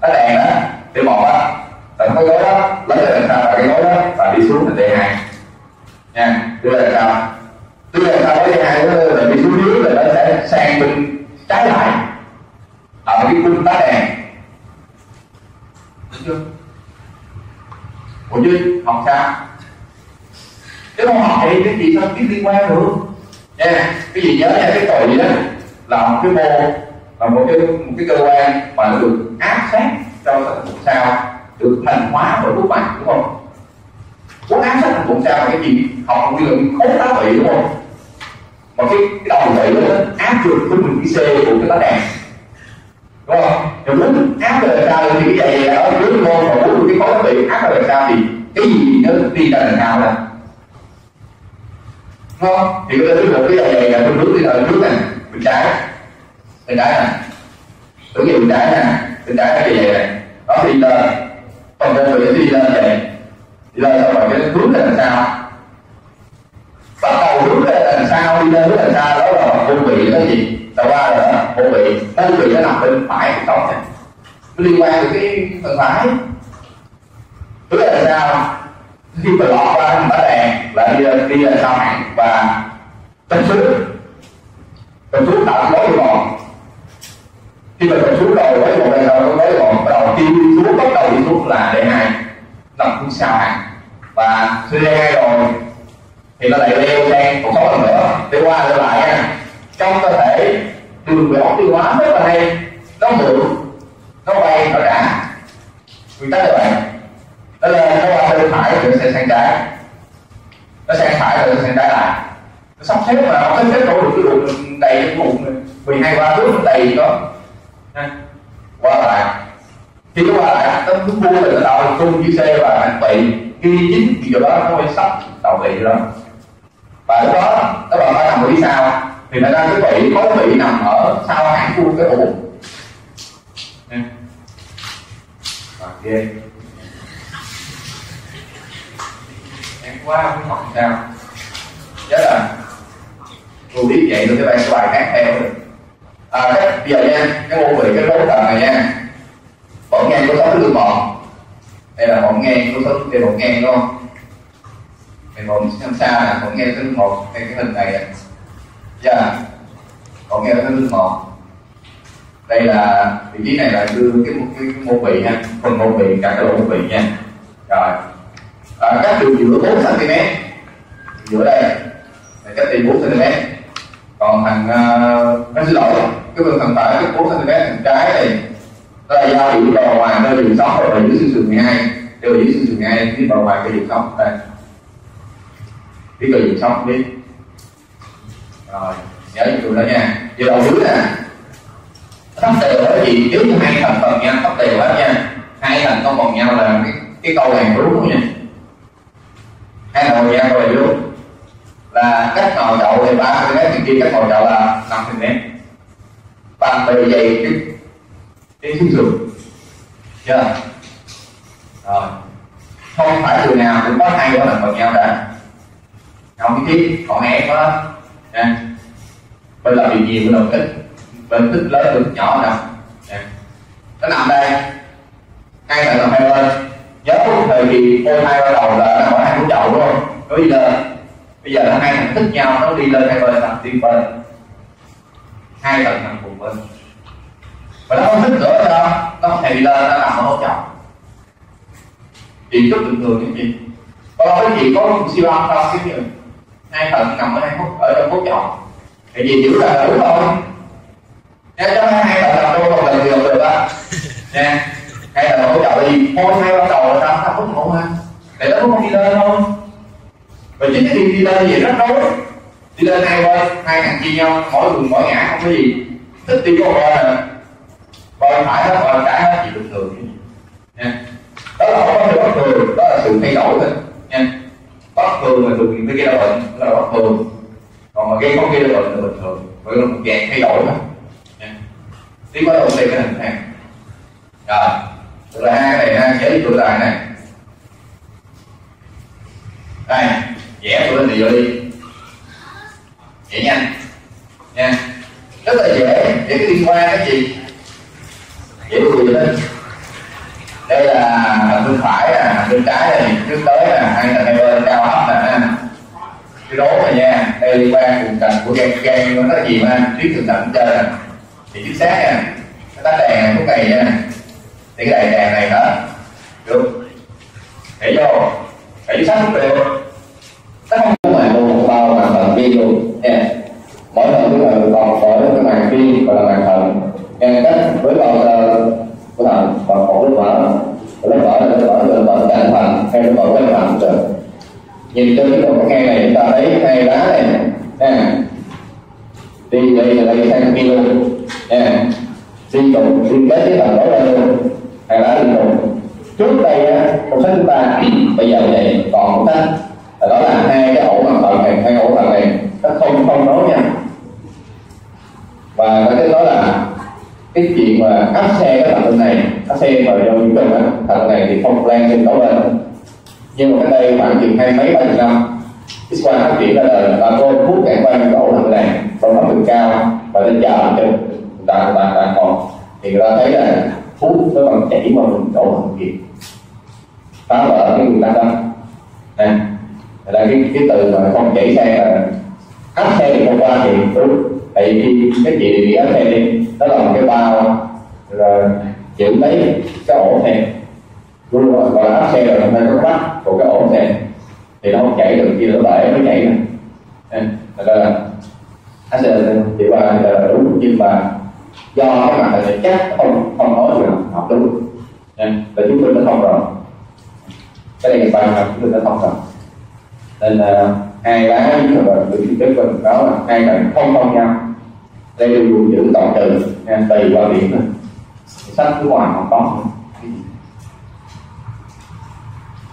A: cái đèn đó để một á. Tận cái gối đó, lấy cái đằng sau và cái gối đó và đi xuống thành đề hai. Nha, đưa đằng sau đưa đằng sau cái hai đó là đi xuống dưới là nó sẽ sang bên trái lại. Ở cái cung tá đèn. Được chưa? Ủa chứ học sao? Nếu không học thì cái gì sao biết liên quan được? Nha cái gì nhớ nha, cái tội gì đó. Là một cái mô là một cái một cái cơ quan mà được áp sát trong thành bụng sao, được thành hóa bởi thuốc mạch, đúng không? Muốn áp sát thành bụng sao là cái gì? Học một lượng khối tá vị đúng không? Và cái, cái đầu vị đó áp được với mình cái c của cái lá đèn đúng không? Rồi muốn áp về sao thì cái này ở dưới môn và muốn cái khối tá vị áp về sao thì cái gì nó đi ra đằng sau là đúng không? Thì cái thứ một cái dày dày là tôi bước đi là trước này bên trái. Bên trái này. Tưởng như bên trái này, bên trái cái dày này. Đó thì là phần môn vị đi lên vậy đi lên xong rồi cái hướng này đằng sao? Bắt đầu hướng về đằng sau, đi lên đằng sau, đó là môn vị đó gì? Là qua là đó môn vị môn vị nó nằm bên phải của tóc này. Liên quan đến cái phần phải hướng lên đằng sau. Khi mà lọt qua bả đèn, là đi lên đi lên sau hẳn và chân xuống chân xuống tạo lối mòn khi mà chân xuống đầu lối một bây giờ lối mòn bắt đầu đi xuống, bắt đầu đi xuống là d hai nằm phía sau hẳn và khi d hai rồi thì nó lại leo sang một số lần nữa để qua trở lại nha. Trong cơ thể đường về ống tiêu hóa rất là hay. Nó mượn nó quay nó trả nguyên tắc là vậy nó lên nó qua bên phải rồi sẽ sang trái. Nó sang phải rồi sang trái lại. Nó sắp xếp mà nó sắp xếp đâu được cái đường đầy cái bụng 12 qua trước nó đầy đó, qua lại. Khi nó qua lại nó cứ buông từ đầu cung dưới xe và hạng bị khi dính gì đó nó quay sắp đầu bị rồi và lúc đó, các bạn phải nằm ở phía sau thì người ra cái vị có vị nằm ở sau hãng khu cái ổ bụng. Ok em quá không học sao? Nhớ là cô biết vậy rồi các bạn có bài khác theo à cách bây giờ nha, cái môn vị cái bốn tầng này nha. Bỏng ngang có sáu cái lưng mọn đây là bỏng ngang có sáu đây bỏng ngang đúng không? Thì bỏng năm xa là bỏng nghe cái lưng một đây cái hình này dạ. Yeah. bỏng ngang cái lưng một. Đây là vị trí này là đưa cái một cái, cái mô vị ha phần mô vị cả cái lỗ mô vị nha. Rồi. À, các đường giữa 4 cm. Giữa đây là cách đi 4 cm. Còn thằng ờ, uh, anh xin lỗi cái phần thằng phải cái 4 cm thằng trái này đó là giao điểm bờ ngoài nơi đường sống rồi dưới xương sườn 12 đều dưới xương sườn 12 cái bờ ngoài cái đường sống. Đây biết cái đường xong đi. Rồi nhớ cho đó nha. Giờ đầu dưới nè à. tóc đều đó gì? Nếu như hai thành phần nhau tóc đều đó nha. Hai thành có bằng nhau là cái, cái câu hàng đúng nha hai đầu nhau rồi đúng là cách ngồi chậu thì ba cm thì kia cách ngồi chậu là năm cm bằng bề dày cái cái xuống giường chưa? Rồi. Không phải người nào cũng có hai cái thành phần nhau cả không biết chiếc còn nghe quá. Dạ. Nha bên làm điều nhiều bên làm tích bên tích lớn bên nhỏ nằm dạ. nó nằm đây. Ngay tại nằm hai bên. Nhớ thời kỳ môi hai bắt đầu là nó ở hai cái chậu đúng không? Nó đi lên. Bây giờ là hai thằng thích nhau, nó đi lên hai bên nằm tiên bên. Hai tầng nằm cùng bên. Và nó không thích nữa đâu nó không thể đi lên, nó nằm ở hỗ chậu. Chuyện rất bình thường chứ gì? Còn cái gì, có siêu âm không chứ gì hai tầng nằm ở hai phút ở trong hỗ chậu thì gì giữ là đúng thôi. Nha cho hai tầng nằm trong bình thường được á nha hay là hỗ trợ đi môi hai ban đầu là sao ta không ngủ ha để nó không đi lên thôi. Và chính cái đi đi lên gì rất rối. Đi lên hai bên hai thằng chia nhau mỗi đường mỗi ngã không có gì. Thích đi vô bên nè bên phải hết bên trái hết chỉ bình thường. Nha đó là không có thường đó là sự thay đổi thôi bất thường là thường những cái đau bệnh là bất thường còn mà cái không gây đau bệnh là bình thường. Bởi nó một dạng thay đổi mà. Tiếp bắt đầu xem cái hình này. Rồi. Tức là hai cái này, hai sẽ đi tụi lại này. Đây, vẽ tụi lên thì đi. Vẽ nhanh. Nha. Rất là dễ. Để cái liên quan cái gì? Dễ tụi lên đây là bên phải nè bên trái này, trước tới nè hai là hai bên cao thấp nè cái đố này nha, đây liên quan cùng cạnh của gan gan nó là gì mà tuyến thượng thận trên. Nè thì chính xác nha, cái tắt đèn này phút này nha. Thì cái đèn đèn này đó được. Để vô để sách lúc được. Nó không có màn luôn bao màn thận vi luôn. Nha. Mỗi lần cái là còn có cái màn vi và là màn thận ngăn cách với bao tơ của thận còn một lớp vỏ lớp vỏ là lớp vỏ lớp vỏ cạnh thành hay lớp vỏ quanh thận trời. Nhìn trên cái đầu ngang này, chúng ta thấy hai lá này nè. Đi đây là đây sang kia luôn. Nè. Liên tục liên kết với thằng đó lên luôn. Hai lá liên tục. Trước đây á một sách chúng ta bây giờ vậy còn một sách đó là hai cái ổ bằng tầng này, hai ổ bằng này. Nó không không nối nhau và cái đó là cái chuyện mà cắt xe cái thằng này, cắt xe vào trong những trong á thằng này thì không lan trên nổi lên. Nhưng mà cái đây khoảng chừng hai mấy, ba chục năm, cái quan phát triển ra là cô hút cạnh quan đổ thằng này trong thẩm đường cao, và lên chờ cho ta ta ta còn thì người ta thấy là hút nó bằng chảy mà mình đổ thằng kia phá vỡ cái người ta đó. Nè là cái cái từ mà không chảy xe là cắt xe thì không qua thì đúng tại vì cái chị bị áp xe đi nó là một cái bao là chịu lấy cái ổ xe luôn rồi gọi là áp xe rồi nó có bắt của cái ổ xe thì nó không chạy được kia nó bể nó chạy nè nên là anh xe chỉ qua là đúng, nhưng mà do cái mặt này chắc không không nói được học đúng nha và chúng tôi đã thông rồi. Cái này bài học chúng tôi đã thông rồi. Nên là hai lá với là được trực tiếp mình đó là hai bạn không thông nhau đây là dùng giữ tổng từ nha tùy qua điểm thôi sách phía ngoài không có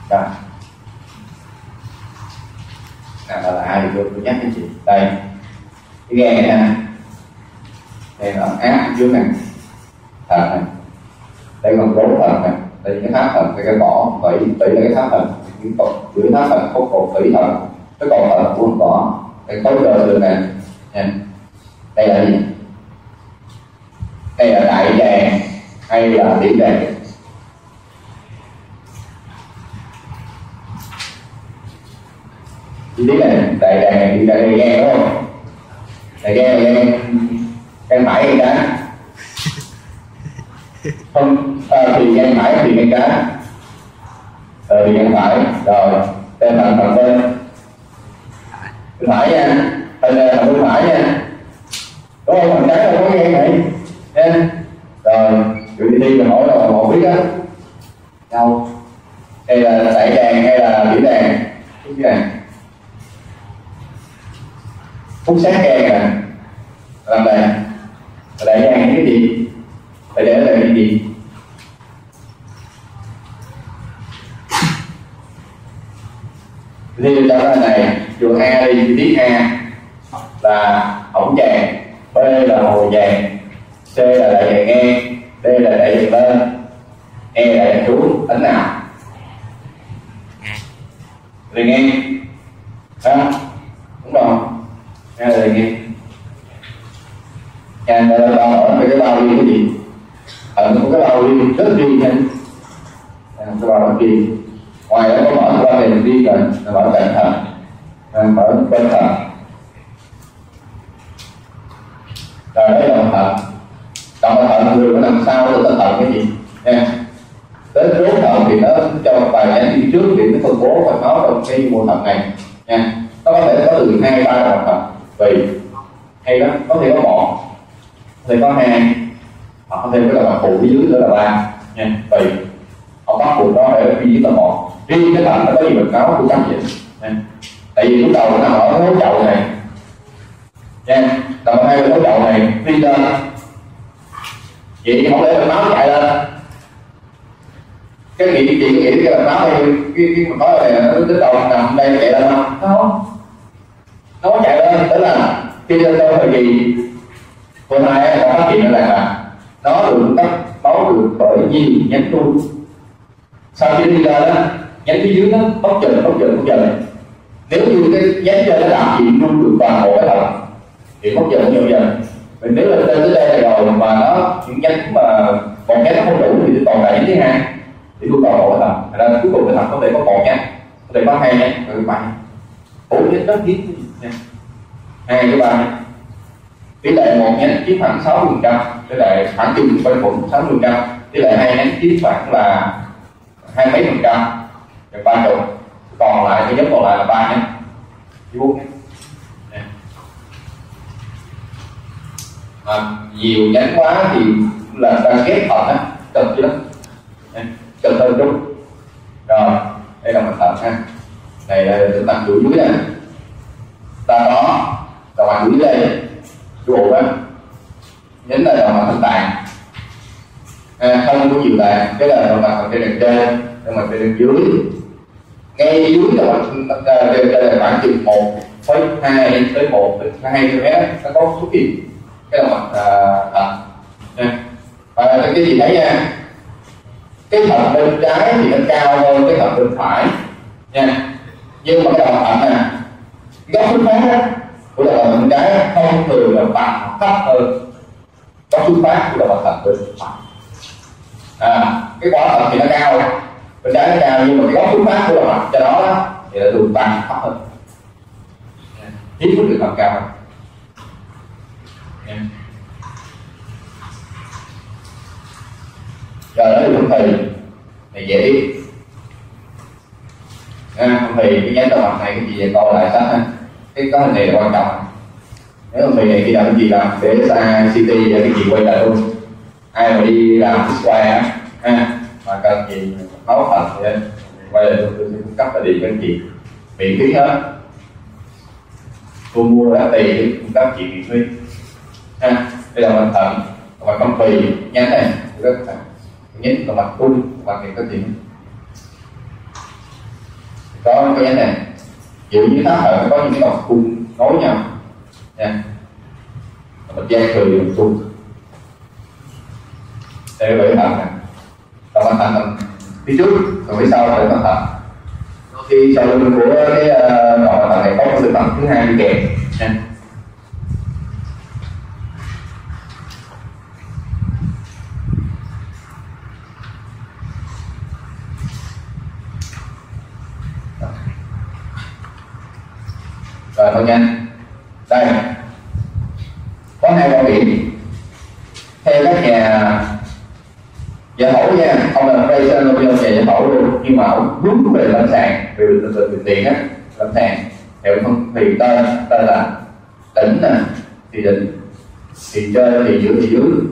A: đó rồi là ai thì tôi nhắc cho chị đây. Cái ghe này nha đây là áp dưới này. Thật này. Đây còn bốn thật này. Đây cái tháp thận cái cái cỏ tủy tủy là cái tháp thận những cột dưới tháp thận có cột tỷ thận cái cột thận của con cỏ. Cái khối cơ đường này. Nha đây là gì? Đây là đại đàn hay là tiểu đàn chi tiết này đại đàn này tiểu đàn nghe đúng không? Đại nghe là nghe gan phải gan cá? Không à, thì gan phải thì gan cá. Ờ thì gan phải rồi tên phần phần tên. Phải nha tên là phần phải nha đúng không? Thằng trái là có nghe vậy, nha rồi tụi đi mình hỏi là một biết á. Đâu? Đây là đại đàn hay là biểu đàn đúng chưa phút sáng gan à? Làm đàn, đại đàn cái gì? Đại để là cái gì? Thì trong cái này trường A đi chi tiết A là ổng vàng B là màu vàng C là đại vàng ngang D là đại vàng lên E là đại vàng xuống tính nào đại ngang đó đúng rồi E là đại ngang nhà người ta đang hỏi về cái bao đi cái gì ở nó có cái bao đi rất riêng nha cái bao đó đi ngoài đó có mở qua đèn đi rồi là mở cẩn thận mở bên thận rồi đấy là thận còn thận người nó nằm sau thì thận cái gì? Nha. Tới rốn thận thì nó cho vài nhánh đi trước thì nó phân bố và nó trong cái mô thận này. Nha. Nó có thể có từ hai, ba bộ thận tùy. Hay lắm. Có thể có một thì có hai, hoặc có thêm cái là phụ phía dưới nữa là ba. Nha. Tùy. Họ bắt buộc đó để phía dưới là một. Riêng cái thận nó có gì mình cáo của cắm vậy? Nha. Tại vì lúc đầu nó nằm ở cái hố chậu này. Nha đầu hai cái chậu này đi lên. Vậy không lẽ mình máu chạy lên? Cái nghĩ chị nghĩ cái là nói đây cái cái mà nói là nó đến đầu nằm đây chạy lên không? Không. Nó chạy lên tức là khi lên trong thời kỳ hôm nay đã phát hiện ra là nó được cấp máu được bởi nhiều nhánh đuôi sau khi đi lên đó nhánh phía dưới nó bóc trần bóc trần bóc trần nếu như cái nhánh trên nó làm gì nuôi được toàn bộ cái thận thì mất dần nhiều dần mình nếu là lên tới đây rồi mà nó những nhánh mà còn nhánh nó không đủ thì còn lại nhánh thứ hai. Thì nuôi toàn bộ thằng. Thành ra cuối cùng cái thằng có thể có một nhánh, có thể có hai nhánh rồi ba bốn nhánh rất hiếm hai cái ba tỷ lệ một nhánh chiếm khoảng sáu phần trăm, tỷ lệ khoảng chừng quanh quẩn sáu phần trăm. Tỷ lệ hai nhánh chiếm khoảng là hai mấy phần trăm. Rồi ba chục. Còn lại cái nhóm còn lại là ba nhánh. Với bốn nhánh. Mà nhiều nhánh quá thì là đang ghép thận á cực chứ lắm cực hơn đúng rồi đây là mặt thận ha này là chúng ta đuổi dưới này, ta có đầu mặt dưới đây ruột á nhánh là đầu mặt thân tạng à, không có nhiều tạng cái là đầu mặt ở trên đằng trên đầu mặt trên đằng dưới. Ngay dưới đầu mặt trên đây là khoảng chừng một phẩy hai tới một phẩy hai cm, nó có xuất hiện cái đầu mặt thận nha và cái gì đấy nha? Cái thận bên trái thì nó cao hơn cái thận bên phải. Nha. Nhưng mà cái đầu thận nè. Góc xuất phát của đầu thận bên trái thông thường là bằng thấp hơn. Góc xuất phát của đầu thận bên phải. À cái quả thận thì nó cao. Bên trái nó cao nhưng mà cái góc xuất phát của đầu thận cho nó đó, thì là thường bằng thấp hơn. Hiếm có được thận cao hơn giờ nói về phong thùy. Thì dễ biết. À, không thì cái nhánh đầu mặt này cái gì vậy? Coi lại sách ha. Cái có hình này là quan trọng. Nếu mà thùy này khi làm cái gì làm? Để xa city và cái gì quay lại luôn. Ai mà đi làm square ha? Mà cần gì khó thật thì quay lại luôn tôi sẽ cung cấp lại điện cho anh chị miễn phí hết. Tôi mua đã tiền cung cấp chị miễn phí ha đây là mặt thận và con bì nhánh này rất là nhất là mặt cung và cái có điểm có cái nhánh này. Dụ như tháp thận có những cái đầu cung nối nhau. Nha. Mình gian cười mặt cung. Đây là bảy thận này đầu mặt thận phía trước còn phía sau là mặt thận khi sau lưng của cái ờ, đầu mặt thận này có một sự thận thứ hai đi kèm nha rồi thôi nhanh đây có hai quan điểm theo các nhà giải phẫu nha ông là đây sẽ là nhà giải phẫu luôn nhưng mà ông đúng về lâm sàng về bệnh tiền á lâm sàng theo không thì tên tên là đỉnh nè thì đỉnh thì trên thì